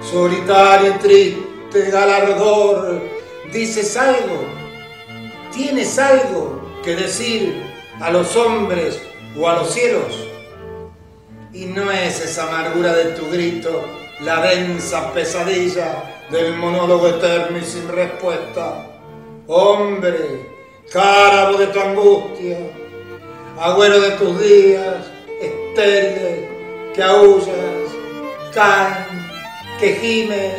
Speaker 8: solitario y triste galardor, dices algo, tienes algo que decir a los hombres o a los cielos. Y no es esa amargura de tu grito, la densa pesadilla del monólogo eterno y sin respuesta. Hombre, cárabo de tu angustia, agüero de tus días, estériles, que aullas, can, que gime,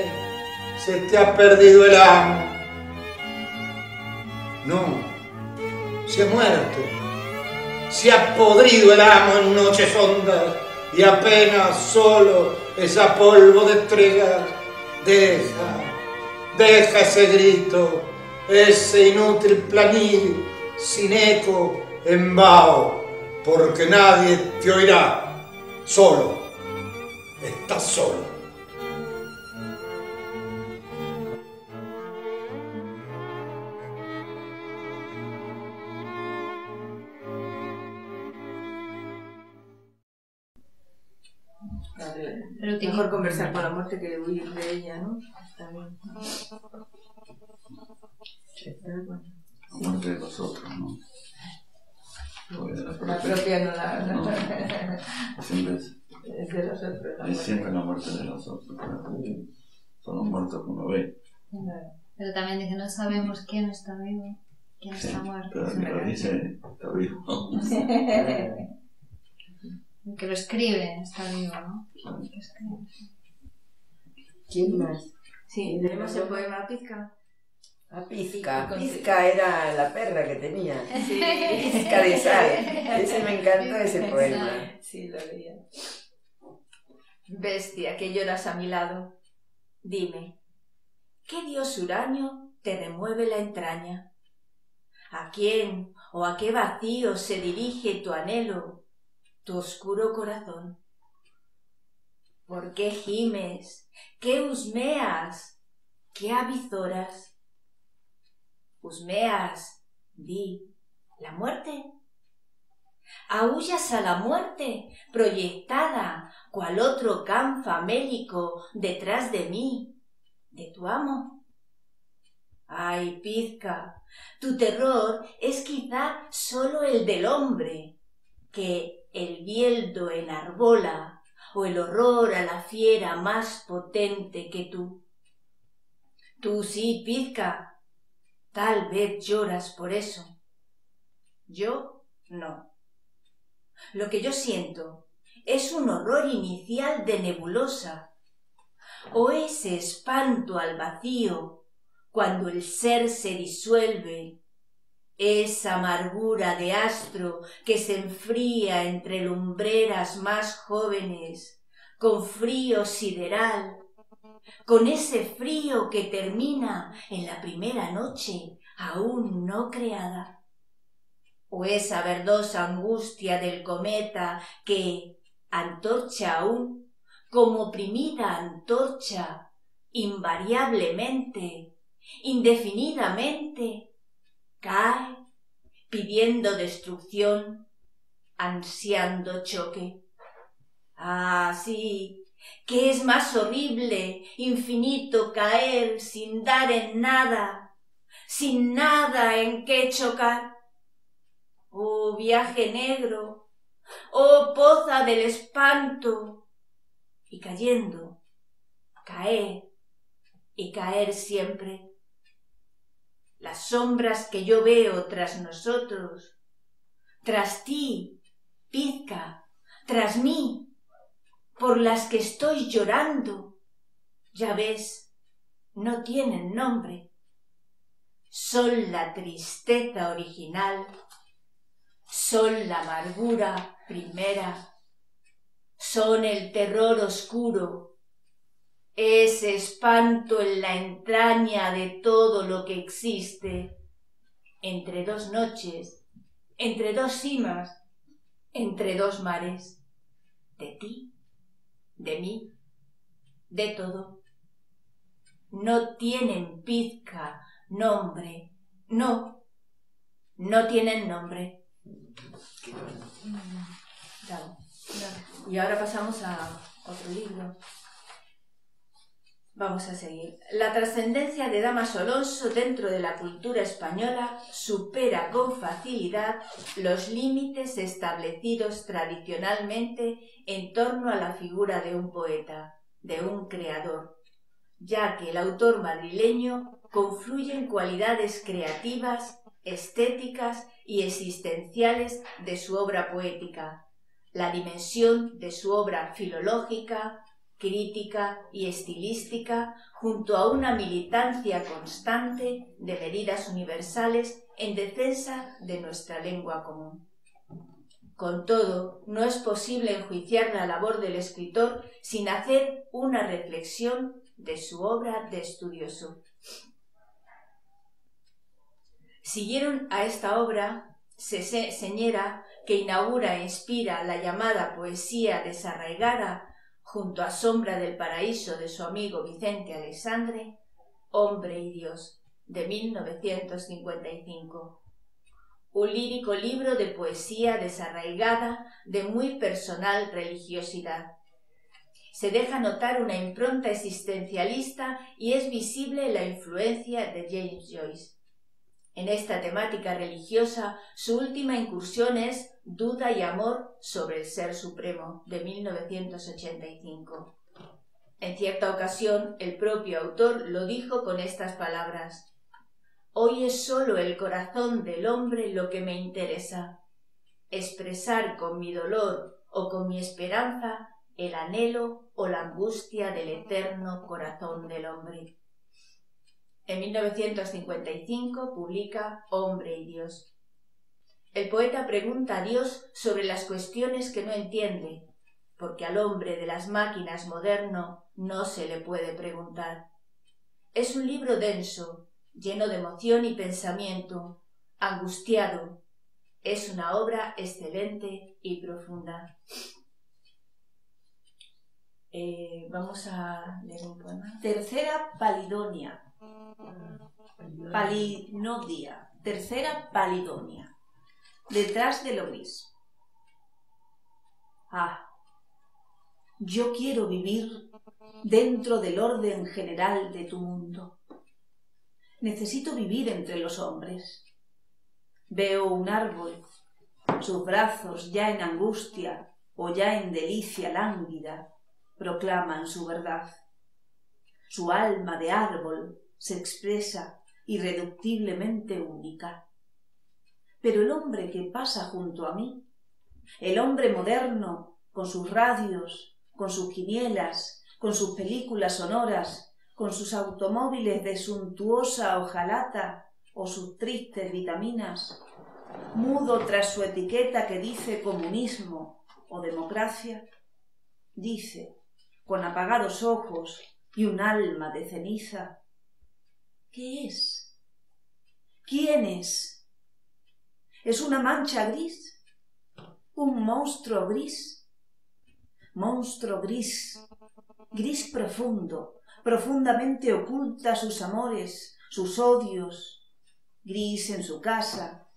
Speaker 8: se te ha perdido el amo. No, se ha muerto, se ha podrido el amo en noches hondas y apenas solo esa polvo de estrellas. Deja, deja ese grito, ese inútil planil sin eco en vaho, porque nadie te oirá. Solo, estás solo.
Speaker 7: Pero
Speaker 9: Mejor conversar con la muerte que huir de ella, ¿no? Está bien.
Speaker 5: La muerte de los otros, ¿no? Porque de la
Speaker 9: La
Speaker 5: propia-
Speaker 9: propia no la.
Speaker 5: No. Siempre es,
Speaker 9: Es de los otros. la
Speaker 5: es
Speaker 9: muerte.
Speaker 5: siempre la muerte de los otros. Son los muertos que uno ve.
Speaker 7: Pero también dice, no sabemos quién está vivo, quién
Speaker 5: Sí,
Speaker 7: está muerto.
Speaker 5: pero el que lo dice está vivo. <laughs> <laughs>
Speaker 7: Que lo escribe está vivo, ¿no?
Speaker 3: ¿Quién más?
Speaker 2: Sí, tenemos el poema Pizca.
Speaker 3: A Pizca. Era la perra que tenía.
Speaker 2: Sí.
Speaker 3: Pizca de sal. Ese me encantó ese poema.
Speaker 9: Sí, lo leía.
Speaker 2: Bestia que lloras a mi lado, dime, ¿qué dios huraño te remueve la entraña? ¿A quién o a qué vacío se dirige tu anhelo, tu oscuro corazón? ¿Por qué gimes? ¿Qué husmeas? ¿Qué avizoras? ¿Husmeas? Di, ¿la muerte? Aullas a la muerte, proyectada, cual otro can famélico detrás de mí, de tu amo. Ay, pizca, tu terror es quizá sólo el del hombre, que el bieldo enarbola, o el horror a la fiera más potente que tú. Tú sí, pizca, tal vez lloras por eso. Yo no. Lo que yo siento es un horror inicial de nebulosa, o ese espanto al vacío cuando el ser se disuelve, esa amargura de astro que se enfría entre lumbreras más jóvenes, con frío sideral, con ese frío que termina en la primera noche aún no creada. O esa verdosa angustia del cometa que, antorcha aún, como oprimida antorcha, invariablemente, indefinidamente, cae pidiendo destrucción, ansiando choque. Ah, sí, que es más horrible, infinito caer sin dar en nada, sin nada en qué chocar. Oh viaje negro, oh poza del espanto, y cayendo, caer y caer siempre. Las sombras que yo veo tras nosotros, tras ti, Pizca, tras mí, por las que estoy llorando, ya ves, no tienen nombre. Son la tristeza original, son la amargura primera, son el terror oscuro, ese espanto en la entraña de todo lo que existe, entre dos noches, entre dos cimas, entre dos mares, de ti de mí, de todo. No tienen pizca, nombre, no, no tienen nombre. Y ahora pasamos a otro libro. Vamos a seguir. La trascendencia de Damaso Alonso dentro de la cultura española supera con facilidad los límites establecidos tradicionalmente en torno a la figura de un poeta, de un creador, ya que el autor madrileño confluye en cualidades creativas, estéticas y existenciales de su obra poética, la dimensión de su obra filológica, crítica y estilística junto a una militancia constante de medidas universales en defensa de nuestra lengua común. Con todo, no es posible enjuiciar la labor del escritor sin hacer una reflexión de su obra de estudioso. Siguieron a esta obra señera que inaugura e inspira la llamada poesía desarraigada junto a Sombra del Paraíso de su amigo Vicente Alexandre, Hombre y Dios, de 1955. Un lírico libro de poesía desarraigada de muy personal religiosidad. Se deja notar una impronta existencialista y es visible la influencia de James Joyce. En esta temática religiosa, su última incursión es Duda y Amor sobre el Ser Supremo, de 1985. En cierta ocasión, el propio autor lo dijo con estas palabras. Hoy es sólo el corazón del hombre lo que me interesa. Expresar con mi dolor o con mi esperanza el anhelo o la angustia del eterno corazón del hombre. En 1955 publica Hombre y Dios. El poeta pregunta a Dios sobre las cuestiones que no entiende, porque al hombre de las máquinas moderno no se le puede preguntar. Es un libro denso, lleno de emoción y pensamiento, angustiado. Es una obra excelente y profunda. Eh, vamos a leer un poema.
Speaker 1: Tercera Palidonia. Palinodia. Tercera Palidonia detrás de lo gris. Ah, yo quiero vivir dentro del orden general de tu mundo. Necesito vivir entre los hombres. Veo un árbol, sus brazos ya en angustia o ya en delicia lánguida proclaman su verdad. Su alma de árbol se expresa irreductiblemente única. Pero el hombre que pasa junto a mí, el hombre moderno, con sus radios, con sus quinielas, con sus películas sonoras, con sus automóviles de suntuosa hojalata o sus tristes vitaminas, mudo tras su etiqueta que dice comunismo o democracia, dice, con apagados ojos y un alma de ceniza, ¿qué es? ¿Quién es? Es una mancha gris, un monstruo gris, monstruo gris, gris profundo, profundamente oculta sus amores, sus odios, gris en su casa,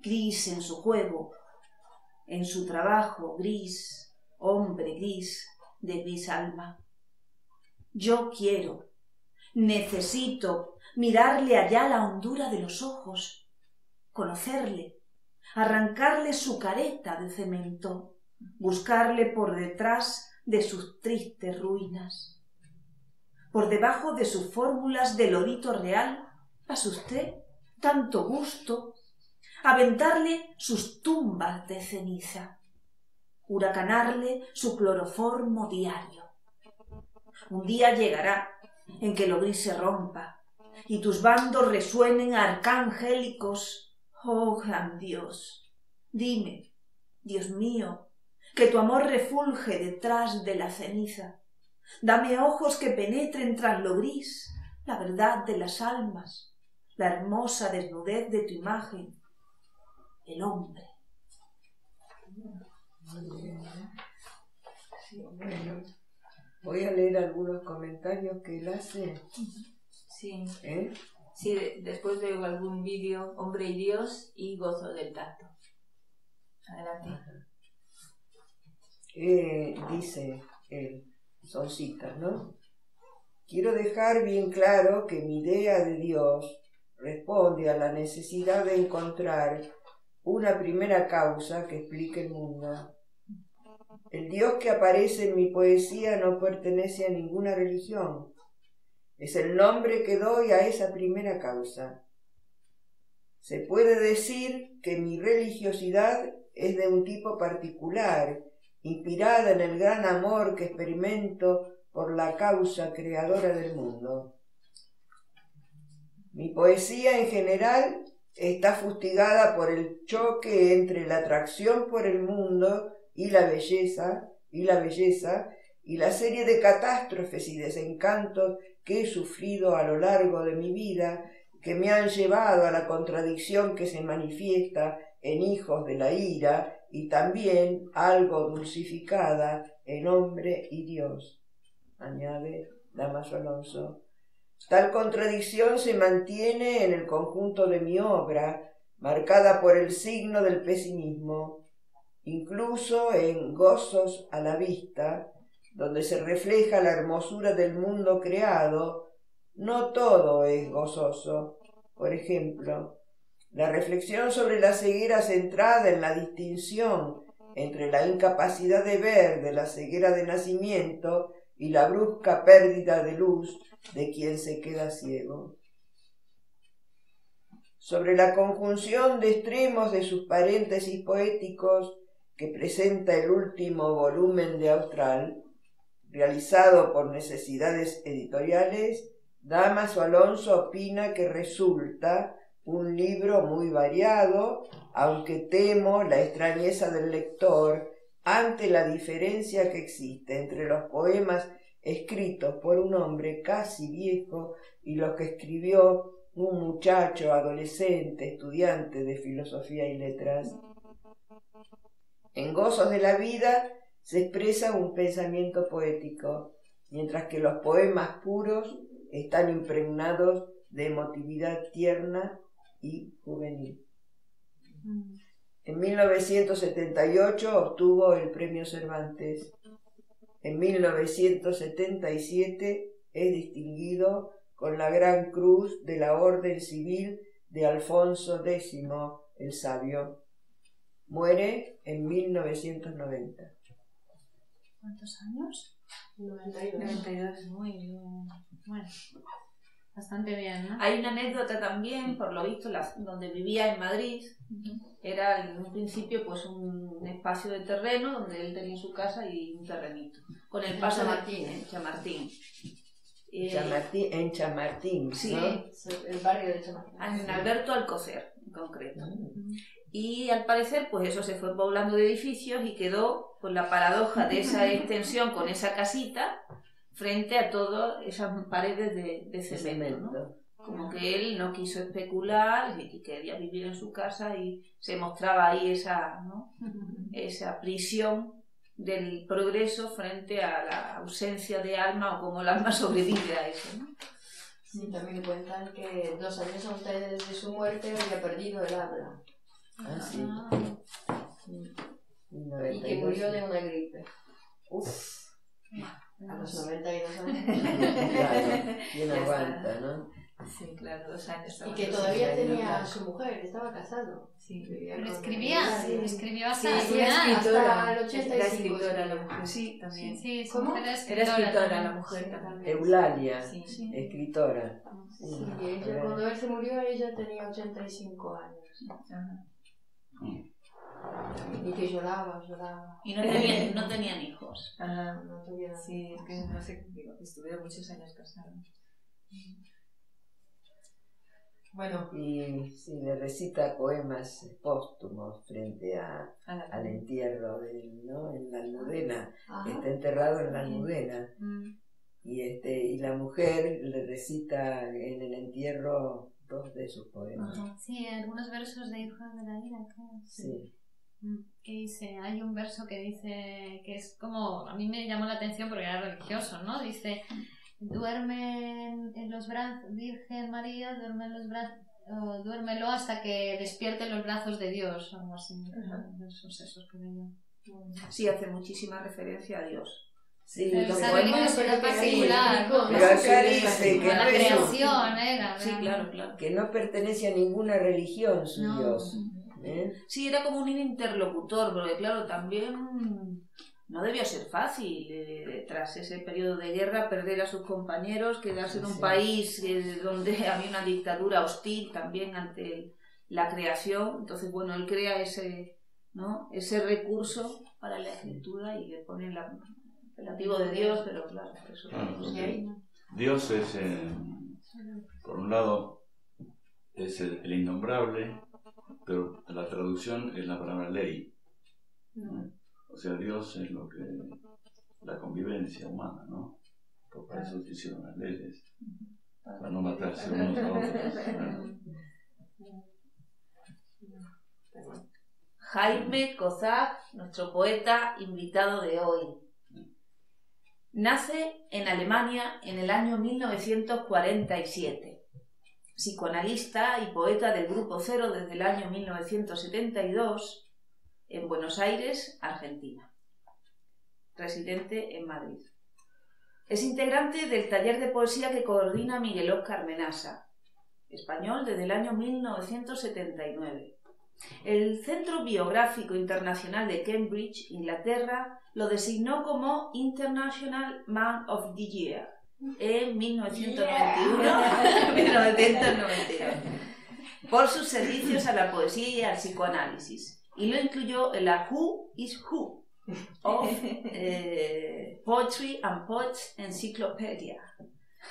Speaker 1: gris en su juego, en su trabajo, gris, hombre gris de gris alma. Yo quiero, necesito mirarle allá la hondura de los ojos, conocerle, arrancarle su careta de cemento, buscarle por detrás de sus tristes ruinas. Por debajo de sus fórmulas de lorito real, pasa usted tanto gusto, aventarle sus tumbas de ceniza, huracanarle su cloroformo diario. Un día llegará en que lo gris se rompa y tus bandos resuenen arcangélicos. Oh gran Dios, dime, Dios mío, que tu amor refulge detrás de la ceniza. Dame ojos que penetren tras lo gris la verdad de las almas, la hermosa desnudez de tu imagen, el hombre.
Speaker 3: Voy a leer algunos comentarios que él hace.
Speaker 2: Sí.
Speaker 3: ¿Eh?
Speaker 2: Sí, de- después veo algún vídeo, Hombre y Dios y Gozo del Tacto. Adelante.
Speaker 3: Eh, dice él, son citas, ¿no? Quiero dejar bien claro que mi idea de Dios responde a la necesidad de encontrar una primera causa que explique el mundo. El Dios que aparece en mi poesía no pertenece a ninguna religión. Es el nombre que doy a esa primera causa. Se puede decir que mi religiosidad es de un tipo particular, inspirada en el gran amor que experimento por la causa creadora del mundo. Mi poesía en general está fustigada por el choque entre la atracción por el mundo y la belleza, y la belleza, y la serie de catástrofes y desencantos que he sufrido a lo largo de mi vida, que me han llevado a la contradicción que se manifiesta en hijos de la ira y también algo dulcificada en hombre y Dios, añade Damaso Alonso. Tal contradicción se mantiene en el conjunto de mi obra, marcada por el signo del pesimismo, incluso en Gozos a la vista, donde se refleja la hermosura del mundo creado, no todo es gozoso. Por ejemplo, la reflexión sobre la ceguera centrada en la distinción entre la incapacidad de ver de la ceguera de nacimiento y la brusca pérdida de luz de quien se queda ciego. Sobre la conjunción de extremos de sus paréntesis poéticos que presenta el último volumen de Austral, realizado por necesidades editoriales, Damaso Alonso opina que resulta un libro muy variado, aunque temo la extrañeza del lector ante la diferencia que existe entre los poemas escritos por un hombre casi viejo y los que escribió un muchacho adolescente, estudiante de filosofía y letras. En Gozos de la Vida se expresa un pensamiento poético, mientras que los poemas puros están impregnados de emotividad tierna y juvenil. En 1978 obtuvo el Premio Cervantes. En 1977 es distinguido con la Gran Cruz de la Orden Civil de Alfonso X el Sabio. Muere en 1990.
Speaker 10: ¿Cuántos años?
Speaker 4: 92.
Speaker 10: 92. Muy bien. Bueno, bastante bien, ¿no?
Speaker 1: Hay una anécdota también, por lo visto, la- donde vivía en Madrid. Era en un principio pues un espacio de terreno donde él tenía su casa y un terrenito. Con el
Speaker 4: En
Speaker 1: paso de
Speaker 4: Chamartín.
Speaker 1: en Chamartín. Eh,
Speaker 3: Chamartín- en Chamartín,
Speaker 1: Sí.
Speaker 3: ¿no?
Speaker 4: El barrio de Chamartín.
Speaker 1: en Alberto Alcocer, en concreto.
Speaker 3: Mm.
Speaker 1: Y al parecer, pues eso se fue poblando de edificios y quedó con la paradoja de esa <laughs> extensión, con esa casita, frente a todas esas paredes de, de cemento. Como que él no quiso especular y que quería vivir en su casa y se mostraba ahí esa, ¿no? <laughs> esa prisión del progreso frente a la ausencia de alma o cómo el alma <laughs> sobrevive a eso. ¿no?
Speaker 4: Sí, también cuentan que dos años antes de su muerte había perdido el habla
Speaker 3: Ah, sí.
Speaker 4: y que
Speaker 3: 92.
Speaker 4: murió de una gripe.
Speaker 3: Uf,
Speaker 4: A los 92 años. <laughs>
Speaker 3: claro, ¿quién
Speaker 9: Ya está.
Speaker 3: aguanta, no?
Speaker 9: Sí, claro, dos años.
Speaker 4: Y que todavía tenía a su mujer, estaba casado.
Speaker 9: Sí.
Speaker 4: Vivía
Speaker 7: Pero escribía,
Speaker 4: sí.
Speaker 7: escribió hasta
Speaker 9: Sí, era escritora.
Speaker 4: Hasta el 85
Speaker 9: Era escritora la mujer, sí, también.
Speaker 7: Sí, su
Speaker 4: ¿Cómo?
Speaker 7: era
Speaker 9: Era
Speaker 7: escritora.
Speaker 9: la mujer también.
Speaker 3: Eulalia,
Speaker 9: Sí.
Speaker 7: Sí.
Speaker 3: escritora.
Speaker 4: Sí, ella, cuando él se murió, ella tenía 85 años.
Speaker 9: Ajá.
Speaker 4: Y que lloraba, lloraba.
Speaker 1: Y no tenían, no tenían hijos.
Speaker 9: Ajá.
Speaker 4: No tuviera
Speaker 9: Sí, es que no sé, digo, que estuvieron muchos años casados.
Speaker 4: Bueno,
Speaker 3: Y sí, le recita poemas póstumos frente a, al entierro de él, ¿no? En la Almudena.
Speaker 4: ajá.
Speaker 3: Está enterrado en la Almudena.
Speaker 7: Mm.
Speaker 3: Y, este, y la mujer le recita en el entierro de sus poemas.
Speaker 7: Sí, algunos versos de Hijos de la Ira.
Speaker 3: Sí.
Speaker 7: Mm, Que dice, hay un verso que dice, que es como, a mí me llamó la atención porque era religioso, ¿no? Dice, duerme en, los brazos, Virgen María, duerme en los brazos, duérmelo hasta que despierte los brazos de Dios, o algo así. Versos esos que veo.
Speaker 1: Sí, hace muchísima referencia a Dios.
Speaker 3: Sí,
Speaker 4: que
Speaker 7: particular,
Speaker 4: sí,
Speaker 7: ¿no?
Speaker 3: Pero acá dice que
Speaker 7: la
Speaker 3: no es un-
Speaker 7: creación, era.
Speaker 1: Sí, claro, claro.
Speaker 3: que no pertenece a ninguna religión su
Speaker 7: No.
Speaker 3: Dios. ¿eh?
Speaker 1: Sí, era como un interlocutor, porque claro, también no debió ser fácil eh, tras ese periodo de guerra perder a sus compañeros, quedarse en un
Speaker 3: Sí.
Speaker 1: país eh, donde <laughs> había una dictadura hostil también ante el- la creación. Entonces, bueno, él crea ese, ¿no? ese recurso para la escritura y le pone el apelativo de Dios, pero claro, eso
Speaker 5: Claro,
Speaker 1: no
Speaker 5: porque Dios es, eh, por un lado, es el, el innombrable, pero la traducción es la palabra ley. ¿no? O sea, Dios es lo que la convivencia humana, ¿no? Pues para eso se hicieron las leyes, para no matarse unos a otros. <laughs> ¿no?
Speaker 1: Jaime Kozak, nuestro poeta invitado de hoy. Nace en Alemania en el año 1947. Psicoanalista y poeta del Grupo Cero desde el año 1972 en Buenos Aires, Argentina. Residente en Madrid. Es integrante del taller de poesía que coordina Miguel Óscar Menasa, español desde el año 1979. El Centro Biográfico Internacional de Cambridge, Inglaterra, lo designó como International Man of the Year en 1991, 1992, <laughs> por sus servicios a la poesía y al psicoanálisis, y lo incluyó en la Who is Who of eh, Poetry and Poets Encyclopedia.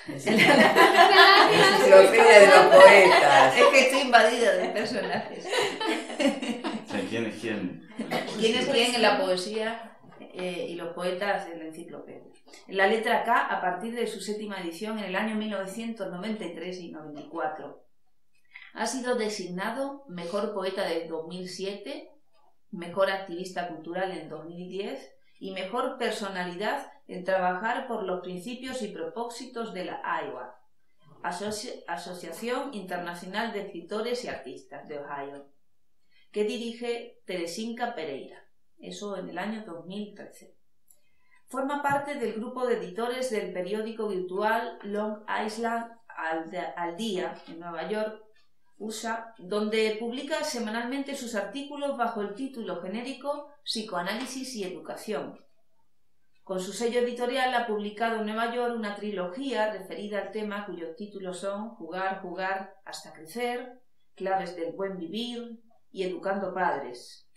Speaker 3: Enciclopedia de los poetas.
Speaker 1: Es que estoy invadida de personajes.
Speaker 5: ¿Quién es quién?
Speaker 1: ¿Quién es quién en la poesía eh, y los poetas de la enciclopedia? En la letra K, a partir de su séptima edición en el año 1993 y 94. Ha sido designado Mejor Poeta del 2007, Mejor Activista Cultural en 2010 y Mejor Personalidad en Trabajar por los Principios y Propósitos de la AIWA, Asoci- Asociación Internacional de Escritores y Artistas de Ohio que dirige Teresinka Pereira, eso en el año 2013. Forma parte del grupo de editores del periódico virtual Long Island al, Día en Nueva York, USA, donde publica semanalmente sus artículos bajo el título genérico Psicoanálisis y Educación. Con su sello editorial ha publicado en Nueva York una trilogía referida al tema cuyos títulos son Jugar, jugar hasta crecer, Claves del buen vivir, y Educando Padres.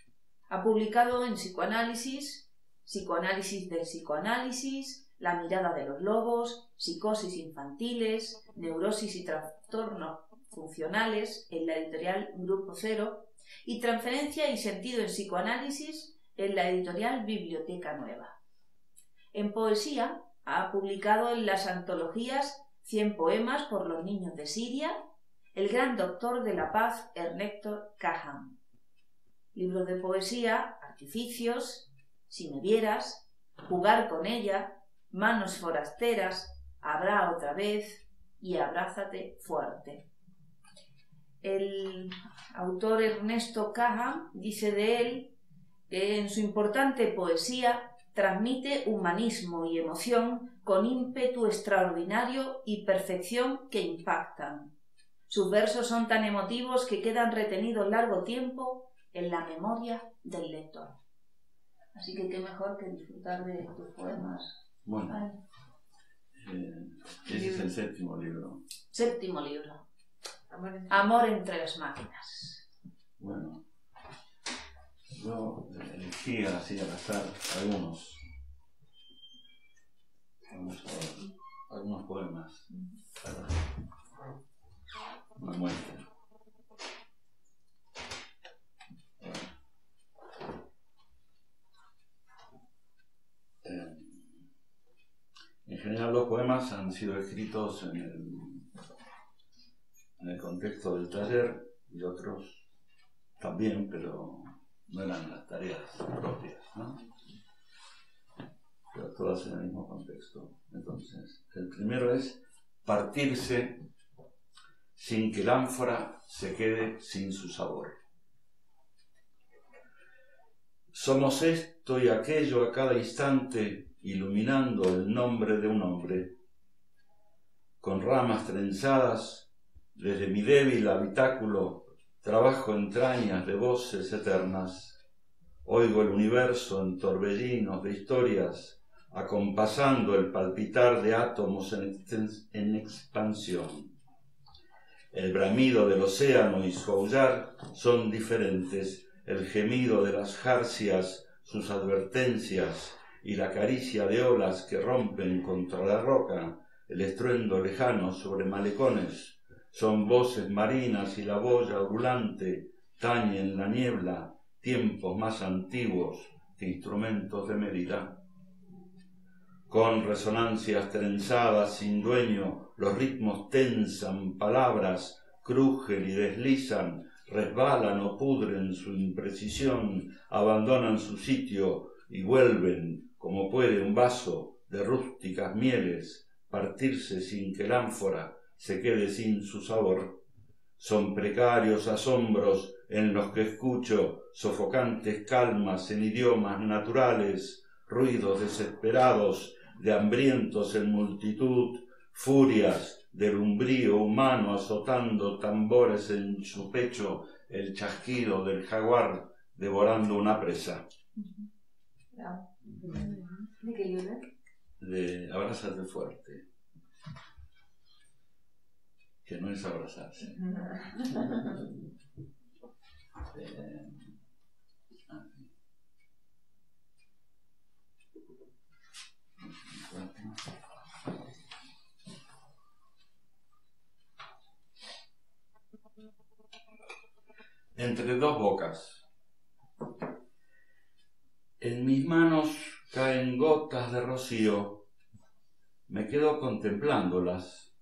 Speaker 1: Ha publicado en Psicoanálisis, Psicoanálisis del psicoanálisis, La mirada de los lobos, Psicosis infantiles, Neurosis y trastornos funcionales en la editorial Grupo Cero y Transferencia y sentido en psicoanálisis en la editorial Biblioteca Nueva. En poesía ha publicado en las antologías Cien poemas por los niños de Siria, El gran doctor de la paz Ernesto Cahan. Libros de poesía, Artificios, Si me vieras, Jugar con ella, Manos forasteras, Habrá otra vez y Abrázate fuerte. El autor Ernesto Cahan dice de él que en su importante poesía transmite humanismo y emoción con ímpetu extraordinario y perfección que impactan. Sus versos son tan emotivos que quedan retenidos largo tiempo en la memoria del lector. Así que qué mejor que disfrutar de tus poemas.
Speaker 5: Bueno, eh, ese es el séptimo libro.
Speaker 1: Séptimo libro.
Speaker 9: Amor entre-
Speaker 1: Amor entre las máquinas.
Speaker 5: Bueno, yo elegí así al azar algunos. Vamos a ver, algunos poemas para una muestra. Eh, En general los poemas han sido escritos en el, en el contexto del taller y otros también, pero no eran las tareas propias, ¿no? Pero todas en el mismo contexto. Entonces, el primero es partirse sin que el ánfora se quede sin su sabor. Somos esto y aquello a cada instante, iluminando el nombre de un hombre. Con ramas trenzadas, desde mi débil habitáculo, trabajo entrañas de voces eternas. Oigo el universo en torbellinos de historias, acompasando el palpitar de átomos en, en expansión. El bramido del océano y su aullar son diferentes, el gemido de las jarcias, sus advertencias y la caricia de olas que rompen contra la roca, el estruendo lejano sobre malecones, son voces marinas y la boya ondulante tañe en la niebla tiempos más antiguos que instrumentos de medida. Con resonancias trenzadas sin dueño, los ritmos tensan palabras, crujen y deslizan, resbalan o pudren su imprecisión, abandonan su sitio y vuelven, como puede un vaso de rústicas mieles, partirse sin que el ánfora se quede sin su sabor. Son precarios asombros en los que escucho sofocantes calmas en idiomas naturales, ruidos desesperados de hambrientos en multitud, furias del umbrío humano azotando tambores en su pecho, el chasquido del jaguar devorando una presa.
Speaker 9: ¿De qué libro?
Speaker 5: De abrázate fuerte. Que no es abrazarse. Eh, Entre dos bocas. En mis manos caen gotas de rocío. Me quedo contemplándolas,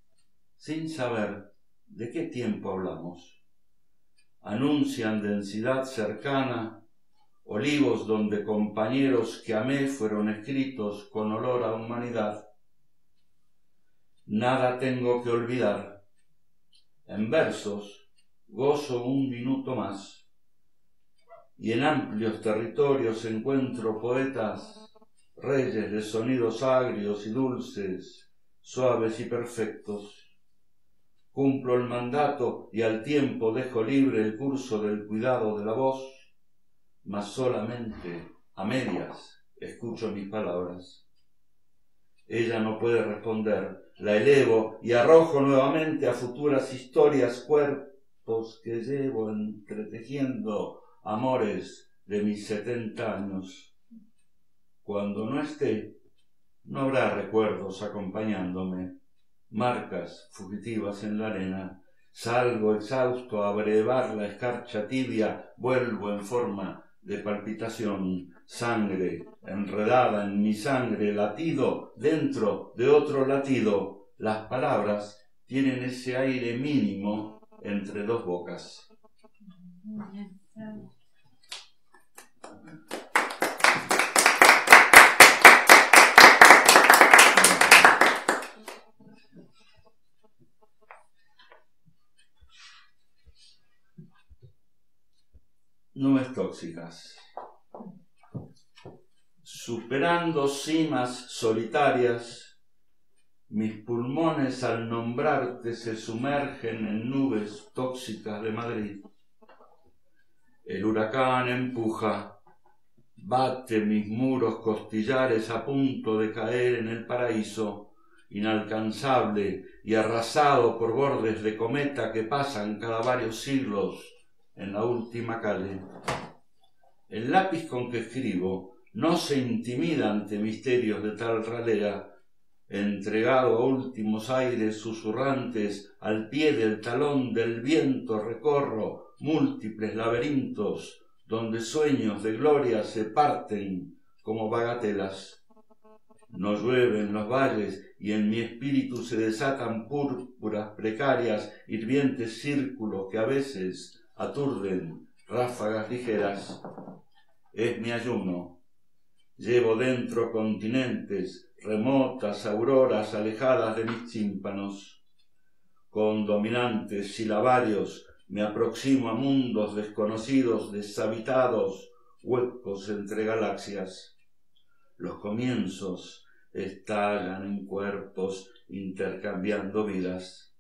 Speaker 5: sin saber de qué tiempo hablamos. Anuncian densidad cercana, olivos donde compañeros que amé fueron escritos con olor a humanidad. Nada tengo que olvidar. En versos gozo un minuto más. Y en amplios territorios encuentro poetas, reyes de sonidos agrios y dulces, suaves y perfectos. Cumplo el mandato y al tiempo dejo libre el curso del cuidado de la voz, mas solamente a medias escucho mis palabras. Ella no puede responder, la elevo y arrojo nuevamente a futuras historias cuerpos que llevo entretejiendo amores de mis setenta años. Cuando no esté, no habrá recuerdos acompañándome, marcas fugitivas en la arena. Salgo exhausto a brevar la escarcha tibia, vuelvo en forma de palpitación, sangre enredada en mi sangre, latido dentro de otro latido. Las palabras tienen ese aire mínimo entre dos bocas. Nubes tóxicas. superando cimas solitarias, mis pulmones al nombrarte se sumergen en nubes tóxicas de Madrid. El huracán empuja, bate mis muros costillares a punto de caer en el paraíso, inalcanzable y arrasado por bordes de cometa que pasan cada varios siglos en la última calle. El lápiz con que escribo no se intimida ante misterios de tal ralea, entregado a últimos aires susurrantes, al pie del talón del viento recorro múltiples laberintos donde sueños de gloria se parten como bagatelas. No llueven los valles y en mi espíritu se desatan púrpuras precarias, hirvientes círculos que a veces aturden ráfagas ligeras. Es mi ayuno. Llevo dentro continentes, remotas auroras alejadas de mis tímpanos. Con dominantes silabarios me aproximo a mundos desconocidos, deshabitados, huecos entre galaxias. Los comienzos estallan en cuerpos intercambiando vidas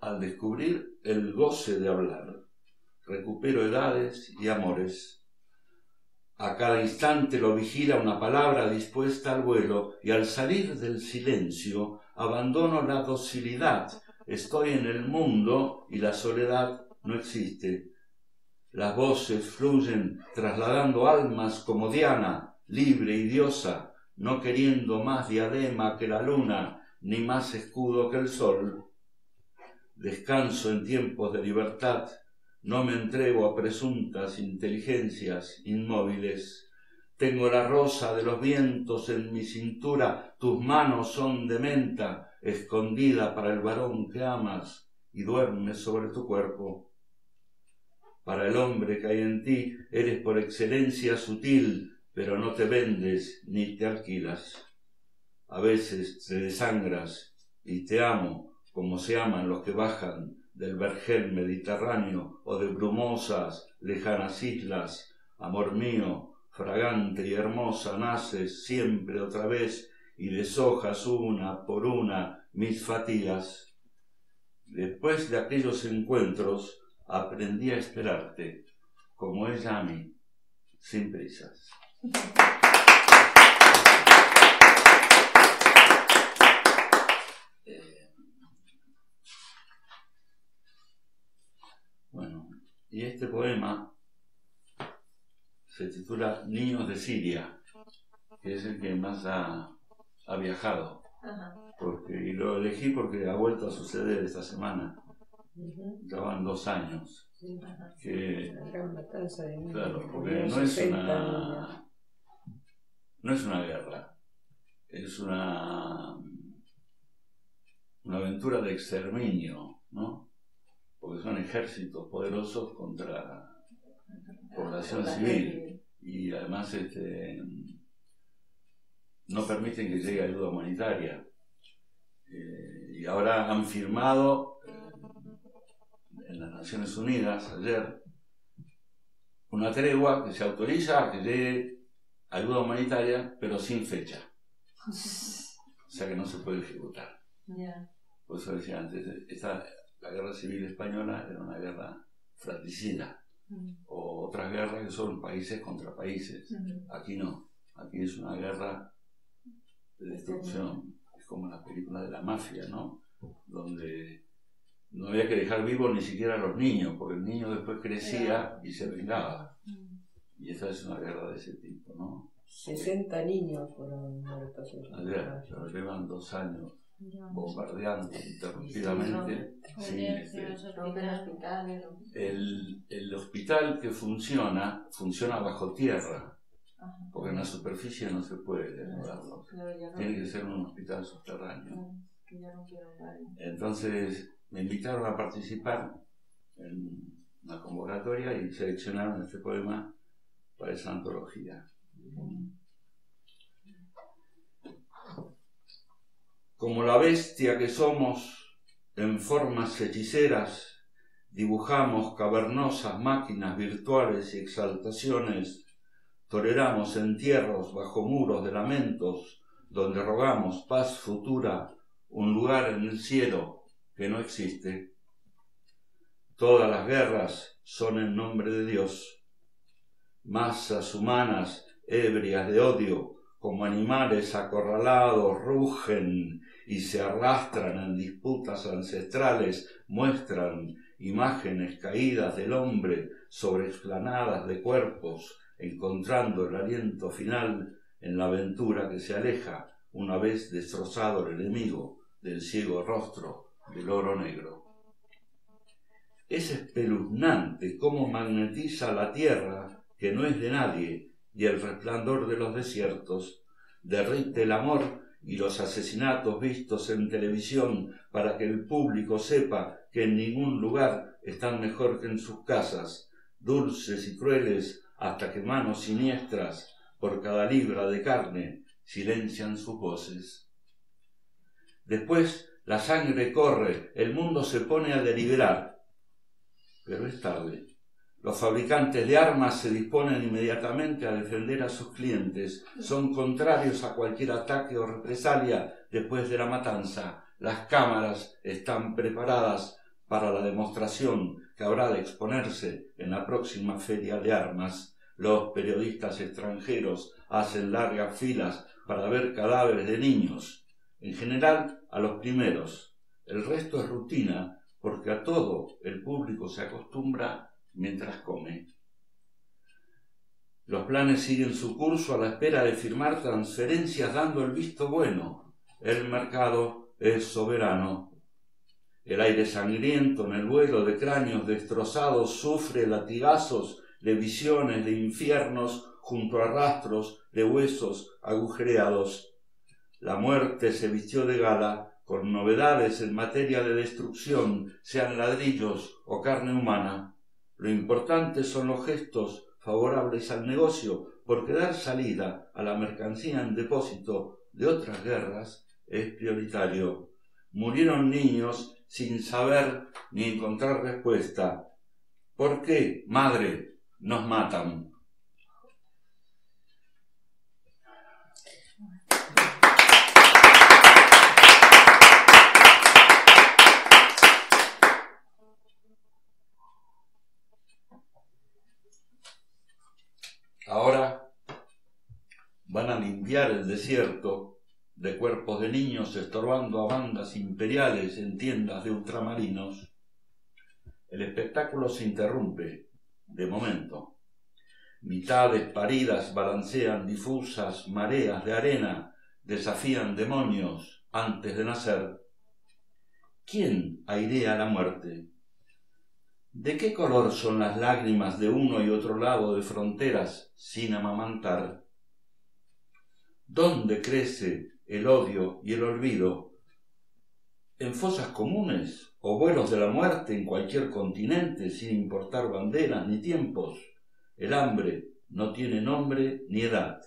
Speaker 5: al descubrir el goce de hablar. Recupero edades y amores. A cada instante lo vigila una palabra dispuesta al vuelo y al salir del silencio abandono la docilidad. Estoy en el mundo y la soledad no existe. Las voces fluyen trasladando almas como Diana, libre y diosa, no queriendo más diadema que la luna, ni más escudo que el sol descanso en tiempos de libertad, no me entrego a presuntas inteligencias inmóviles. Tengo la rosa de los vientos en mi cintura, tus manos son de menta, escondida para el varón que amas y duermes sobre tu cuerpo. Para el hombre que hay en ti eres por excelencia sutil, pero no te vendes ni te alquilas. A veces te desangras y te amo, como se aman los que bajan del vergel mediterráneo o de brumosas, lejanas islas, amor mío, fragante y hermosa, naces siempre otra vez y deshojas una por una mis fatigas. Después de aquellos encuentros aprendí a esperarte, como ella a mí, sin prisas. Y este poema se titula Niños de Siria, que es el que más ha, viajado. Porque, y lo elegí porque ha vuelto a suceder esta semana. Van dos años. Que, claro, porque no es una, no es una guerra, es una, una aventura de exterminio, ¿no? Porque son ejércitos poderosos contra población civil y además este, no permiten que llegue ayuda humanitaria. Eh, y ahora han firmado eh, en las Naciones Unidas ayer una tregua que se autoriza a que llegue ayuda humanitaria, pero sin fecha. <laughs> O sea que no se puede ejecutar. Por eso decía antes, esta, la guerra civil española era una guerra fratricida, mm. o otras guerras que son países contra países. Aquí no, aquí es una guerra de destrucción, es como la película de la mafia, ¿no? Donde no había que dejar vivos ni siquiera a los niños, porque el niño después crecía y se vengaba. Mm. Y esa es una guerra de ese tipo, ¿no?
Speaker 3: 60 niños fueron muertos.
Speaker 5: Ayer, llevan dos años bombardeando interrumpidamente. el, el hospital que funciona, funciona bajo tierra, porque en la superficie no se puede desnudarlo. Tiene que ser un hospital subterráneo. Entonces me invitaron a participar en una convocatoria y seleccionaron este poema para esa antología. Como la bestia que somos, en formas hechiceras, dibujamos cavernosas máquinas virtuales y exaltaciones, toleramos entierros bajo muros de lamentos, donde rogamos paz futura, un lugar en el cielo que no existe. Todas las guerras son en nombre de Dios. Masas humanas ebrias de odio, como animales acorralados, rugen y se arrastran en disputas ancestrales, muestran imágenes caídas del hombre sobre explanadas de cuerpos, encontrando el aliento final en la aventura que se aleja una vez destrozado el enemigo del ciego rostro del oro negro. Es espeluznante cómo magnetiza la tierra que no es de nadie y el resplandor de los desiertos, derrite el amor y los asesinatos vistos en televisión para que el público sepa que en ningún lugar están mejor que en sus casas, dulces y crueles hasta que manos siniestras por cada libra de carne silencian sus voces. Después la sangre corre, el mundo se pone a deliberar, pero es tarde. Los fabricantes de armas se disponen inmediatamente a defender a sus clientes. Son contrarios a cualquier ataque o represalia después de la matanza. Las cámaras están preparadas para la demostración que habrá de exponerse en la próxima feria de armas. Los periodistas extranjeros hacen largas filas para ver cadáveres de niños, en general a los primeros. El resto es rutina porque a todo el público se acostumbra mientras come. Los planes siguen su curso a la espera de firmar transferencias dando el visto bueno. El mercado es soberano. El aire sangriento en el vuelo de cráneos destrozados sufre latigazos de visiones de infiernos junto a rastros de huesos agujereados. La muerte se vistió de gala con novedades en materia de destrucción, sean ladrillos o carne humana. Lo importante son los gestos favorables al negocio, porque dar salida a la mercancía en depósito de otras guerras es prioritario. Murieron niños sin saber ni encontrar respuesta. ¿Por qué, madre, nos matan? Ahora van a el desierto de cuerpos de niños estorbando a bandas imperiales en tiendas de ultramarinos. El espectáculo se interrumpe, de momento. Mitades paridas balancean difusas mareas de arena, desafían demonios antes de nacer. ¿Quién airea la muerte? ¿De qué color son las lágrimas de uno y otro lado de fronteras sin amamantar? ¿Dónde crece el odio y el olvido? ¿En fosas comunes o vuelos de la muerte en cualquier continente sin importar banderas ni tiempos? El hambre no tiene nombre ni edad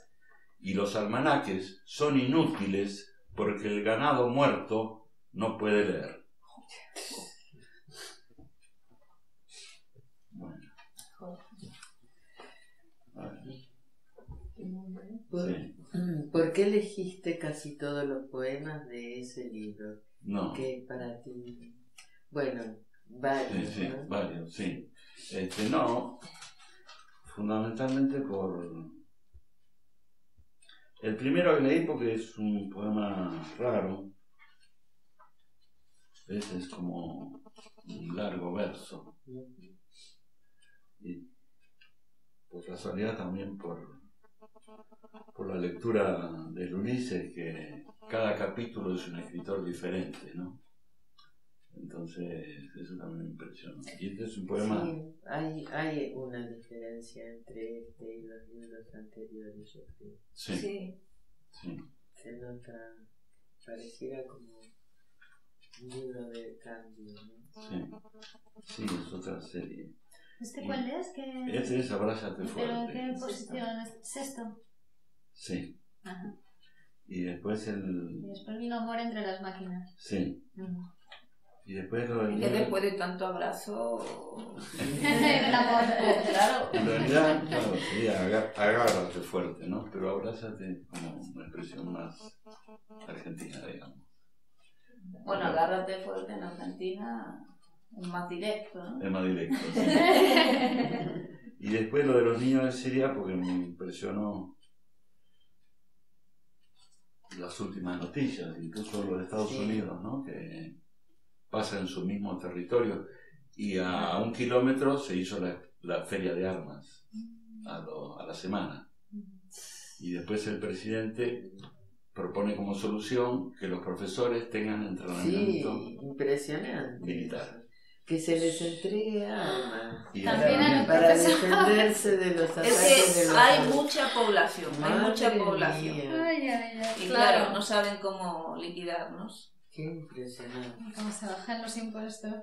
Speaker 5: y los almanaques son inútiles porque el ganado muerto no puede leer.
Speaker 6: ¿Por, qué elegiste casi todos los poemas de ese libro?
Speaker 5: No.
Speaker 6: Que para ti. Bueno, varios.
Speaker 5: Sí, sí, varios, sí. Este, no, fundamentalmente por. El primero que leí porque es un poema raro. Ese es como un largo verso. Y por casualidad también por por la lectura de Ulises que cada capítulo es un escritor diferente, ¿no? Entonces, eso también me impresiona. Y este es un poema...
Speaker 6: Sí, hay, hay una diferencia entre este y los libros anteriores, yo creo.
Speaker 5: Sí.
Speaker 9: Sí.
Speaker 6: Se nota, pareciera como un libro de cambio, ¿no?
Speaker 5: Sí. Sí, es otra serie.
Speaker 10: ¿Este cuál es? ¿Qué...
Speaker 5: Este es Abrázate Fuerte.
Speaker 10: ¿Pero qué posición es? ¿Sexto?
Speaker 5: Sí.
Speaker 10: Ajá.
Speaker 5: Y después el...
Speaker 10: Y después vino Amor entre las máquinas.
Speaker 5: Sí. Y después lo del
Speaker 2: después de tanto abrazo... <laughs>
Speaker 7: El amor.
Speaker 2: claro.
Speaker 5: En realidad, claro, sería agárrate fuerte, ¿no? Pero abrázate como una expresión más argentina, digamos.
Speaker 2: Bueno, agárrate fuerte en Argentina es más directo, ¿no?
Speaker 5: Es más directo. <laughs> sí. Y después lo de los niños de Siria, porque me impresionó las últimas noticias, incluso lo de Estados
Speaker 3: Sí.
Speaker 5: Unidos, ¿no? Que pasa en su mismo territorio. Y a un kilómetro se hizo la, la feria de armas a, lo- a la semana. Y después el presidente propone como solución que los profesores tengan
Speaker 6: Sí,
Speaker 5: entrenamiento
Speaker 6: impresionante.
Speaker 5: militar.
Speaker 6: Que se les entregue armas
Speaker 7: a los
Speaker 6: para
Speaker 7: profesores.
Speaker 6: defenderse de los
Speaker 2: Es
Speaker 6: ataques de
Speaker 2: que
Speaker 6: los
Speaker 2: hay mucha población, hay mucha población.
Speaker 7: Ay, ay, ay.
Speaker 2: Y claro, no saben cómo liquidarnos.
Speaker 6: Qué impresionante.
Speaker 7: Como se bajan los impuestos.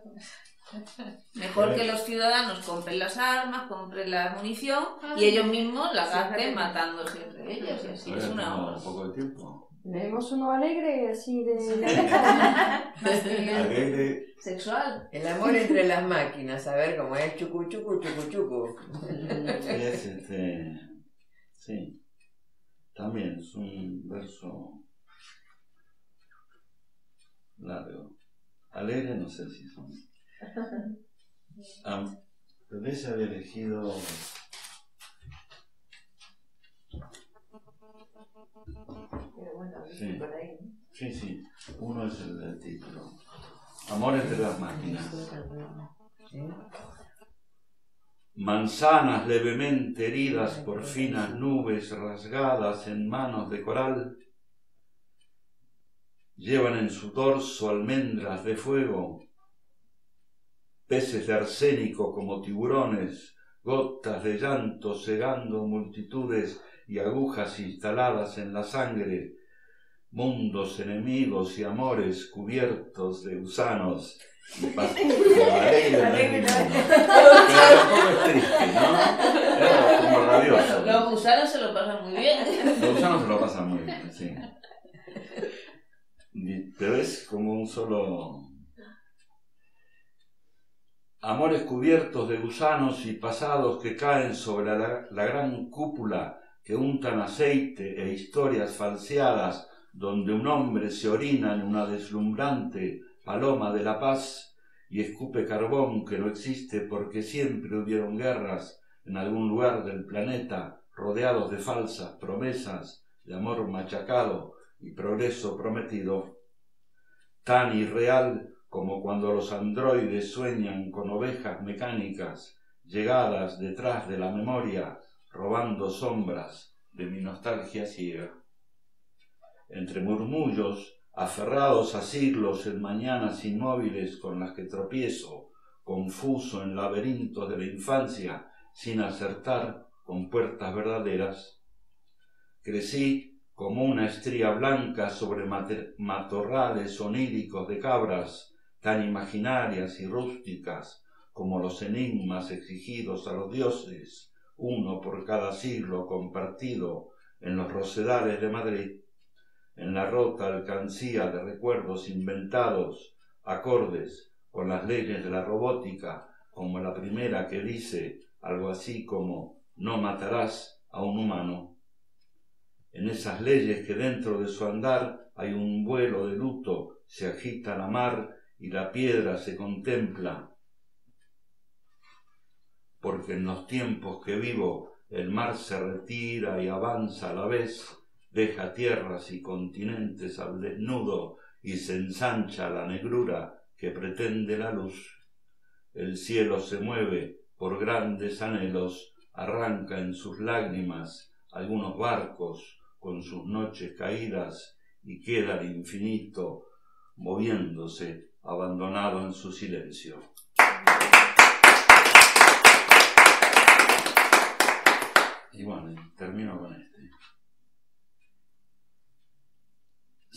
Speaker 2: Mejor que los ciudadanos compren las armas, compren la munición y ellos mismos la gasten matándose entre ellos. Y así es una
Speaker 5: poco de tiempo.
Speaker 11: Leemos uno alegre, así de... <laughs>
Speaker 5: Alegre,
Speaker 2: Sexual.
Speaker 3: El amor entre las máquinas, a ver cómo es chucu chucu chucu chucu.
Speaker 5: es este. Sí. También es un verso largo. Alegre, no sé si son. <laughs> Ah, pero ese había elegido. Sí. sí. Uno es el del título. Amor entre las máquinas. Manzanas levemente heridas por finas nubes rasgadas en manos de coral, llevan en su dorso almendras de fuego, peces de arsénico como tiburones, gotas de llanto cegando multitudes y agujas instaladas en la sangre, mundos enemigos y amores cubiertos de gusanos. y alegre,
Speaker 2: Alegre,
Speaker 5: no.
Speaker 2: no.
Speaker 5: Pero tampoco es triste, ¿no? Era como rabioso.
Speaker 2: Los gusanos se lo pasan muy bien.
Speaker 5: Los gusanos se lo pasan muy bien, sí. Pero es como un solo... Amores cubiertos de gusanos y pasados que caen sobre la, la gran cúpula que untan aceite e historias falseadas donde un hombre se orina en una deslumbrante paloma de la paz y escupe carbón que no existe porque siempre hubieron guerras en algún lugar del planeta rodeados de falsas promesas de amor machacado y progreso prometido, tan irreal como cuando los androides sueñan con ovejas mecánicas llegadas detrás de la memoria, robando sombras de mi nostalgia ciega. Entre murmullos, aferrados a siglos en mañanas inmóviles con las que tropiezo, confuso en laberintos de la infancia, sin acertar con puertas verdaderas. Crecí como una estría blanca sobre matorrales oníricos de cabras, tan imaginarias y rústicas como los enigmas exigidos a los dioses, uno por cada siglo compartido en los rosedales de Madrid, en la rota alcancía de recuerdos inventados, acordes con las leyes de la robótica, como la primera que dice algo así como no matarás a un humano. En esas leyes que dentro de su andar hay un vuelo de luto, se agita la mar y la piedra se contempla, porque en los tiempos que vivo el mar se retira y avanza a la vez, deja tierras y continentes al desnudo y se ensancha la negrura que pretende la luz. El cielo se mueve por grandes anhelos, arranca en sus lágrimas algunos barcos con sus noches caídas y queda el infinito moviéndose abandonado en su silencio. Y bueno, termino con este.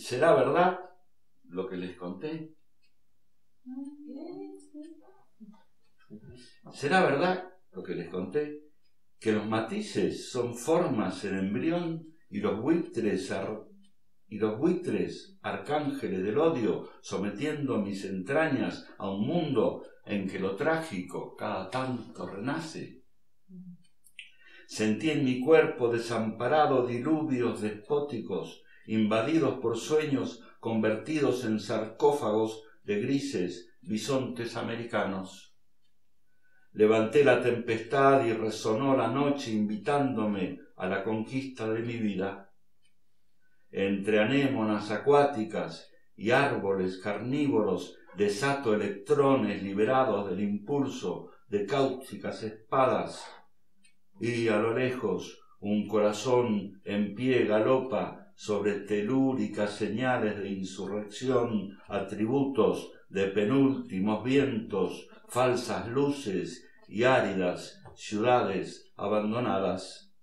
Speaker 5: ¿Será verdad lo que les conté? ¿Será verdad lo que les conté? Que los matices son formas en embrión y los buitres y los buitres, arcángeles del odio, sometiendo mis entrañas a un mundo en que lo trágico cada tanto renace. Sentí en mi cuerpo desamparado diluvios despóticos, invadidos por sueños convertidos en sarcófagos de grises bisontes americanos. Levanté la tempestad y resonó la noche invitándome a la conquista de mi vida. Entre anémonas acuáticas y árboles carnívoros desato electrones liberados del impulso de cáusticas espadas y a lo lejos un corazón en pie galopa sobre telúricas señales de insurrección, atributos de penúltimos vientos, falsas luces y áridas ciudades abandonadas.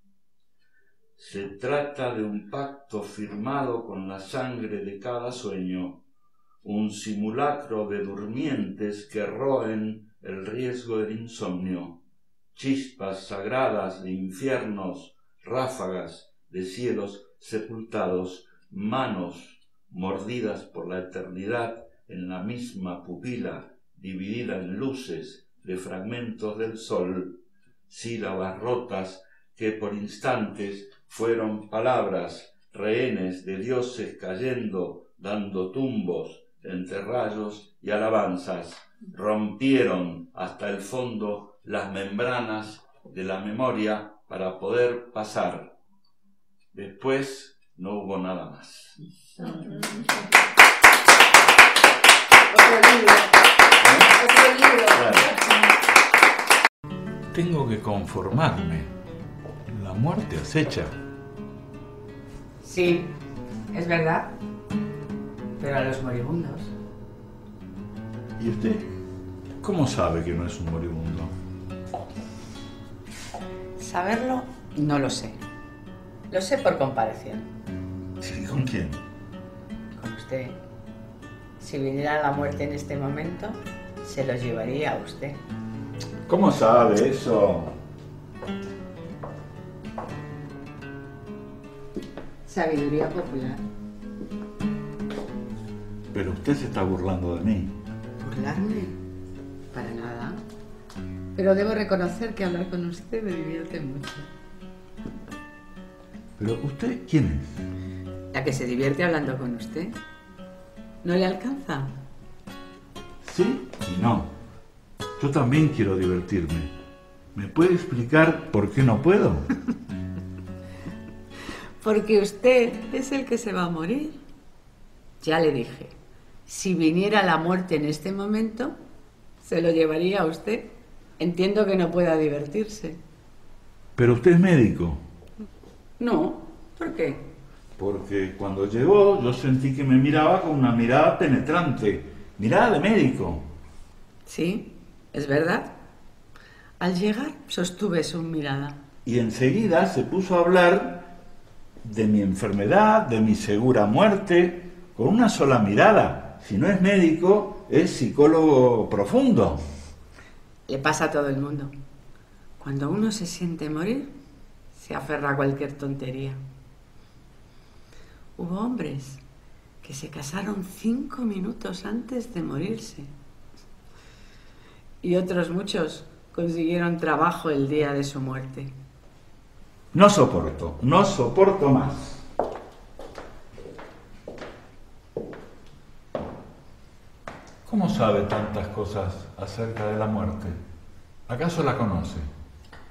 Speaker 5: Se trata de un pacto firmado con la sangre de cada sueño, un simulacro de durmientes que roen el riesgo del insomnio, chispas sagradas de infiernos, ráfagas de cielos sepultados, manos mordidas por la eternidad en la misma pupila, dividida en luces de fragmentos del sol, sílabas rotas que por instantes fueron palabras, rehenes de dioses cayendo, dando tumbos entre rayos y alabanzas, rompieron hasta el fondo las membranas de la memoria para poder pasar. Después no hubo nada más. Tengo que conformarme. La muerte acecha.
Speaker 12: Sí, es verdad. Pero a los moribundos.
Speaker 5: ¿Y usted? ¿Cómo sabe que no es un moribundo?
Speaker 12: Saberlo, no lo sé. Lo sé por comparación.
Speaker 5: ¿Sí? ¿Con quién?
Speaker 12: Con usted. Si viniera la muerte en este momento, se lo llevaría a usted.
Speaker 5: ¿Cómo sabe eso?
Speaker 12: Sabiduría popular.
Speaker 5: Pero usted se está burlando de mí.
Speaker 12: ¿Burlarme? Para nada. Pero debo reconocer que hablar con usted me divierte mucho.
Speaker 5: ¿Pero usted quién es?
Speaker 12: La que se divierte hablando con usted. ¿No le alcanza?
Speaker 5: Sí y no. Yo también quiero divertirme. ¿Me puede explicar por qué no puedo? <laughs>
Speaker 12: Porque usted es el que se va a morir. Ya le dije, si viniera la muerte en este momento, se lo llevaría a usted. Entiendo que no pueda divertirse.
Speaker 5: Pero usted es médico.
Speaker 12: No, ¿por qué?
Speaker 5: Porque cuando llegó yo sentí que me miraba con una mirada penetrante, mirada de médico.
Speaker 12: Sí, es verdad. Al llegar sostuve su mirada.
Speaker 5: Y enseguida se puso a hablar de mi enfermedad, de mi segura muerte, con una sola mirada. Si no es médico, es psicólogo profundo.
Speaker 12: Le pasa a todo el mundo. Cuando uno se siente morir, se aferra a cualquier tontería. Hubo hombres que se casaron cinco minutos antes de morirse. Y otros muchos consiguieron trabajo el día de su muerte.
Speaker 5: No soporto, no soporto más. ¿Cómo sabe tantas cosas acerca de la muerte? ¿Acaso la conoce?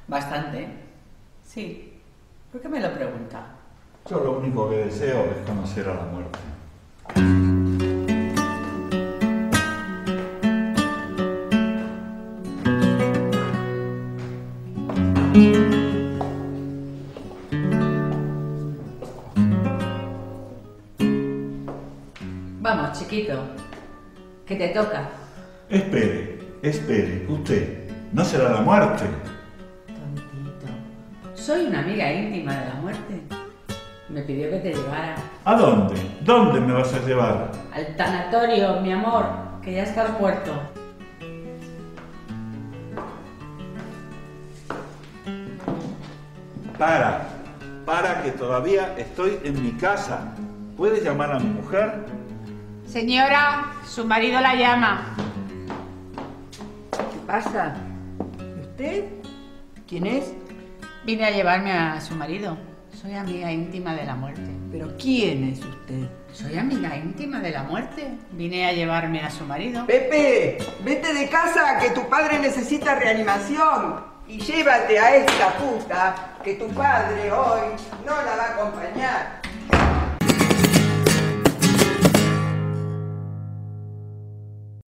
Speaker 12: Bastante. Sí. ¿Por qué me lo pregunta?
Speaker 5: Yo lo único que deseo es conocer a la muerte.
Speaker 12: Vamos, chiquito. Que te toca.
Speaker 5: Espere, espere, usted. ¿No será la muerte?
Speaker 12: Soy una amiga íntima de la muerte. Me pidió que te llevara
Speaker 5: ¿A dónde? ¿Dónde me vas a llevar?
Speaker 12: al tanatorio, mi amor, que ya estás muerto.
Speaker 5: Para, para que todavía estoy en mi casa. ¿Puedes llamar a mi mujer?
Speaker 12: Señora, su marido la llama.
Speaker 13: ¿Qué pasa? ¿Y usted? ¿Quién es?
Speaker 12: Vine a llevarme a su marido. Soy amiga íntima de la muerte.
Speaker 13: ¿Pero quién es usted?
Speaker 12: Soy amiga íntima de la muerte. Vine a llevarme a su marido.
Speaker 13: Pepe, vete de casa que tu padre necesita reanimación. Y llévate a esta puta que tu padre hoy no la va a acompañar.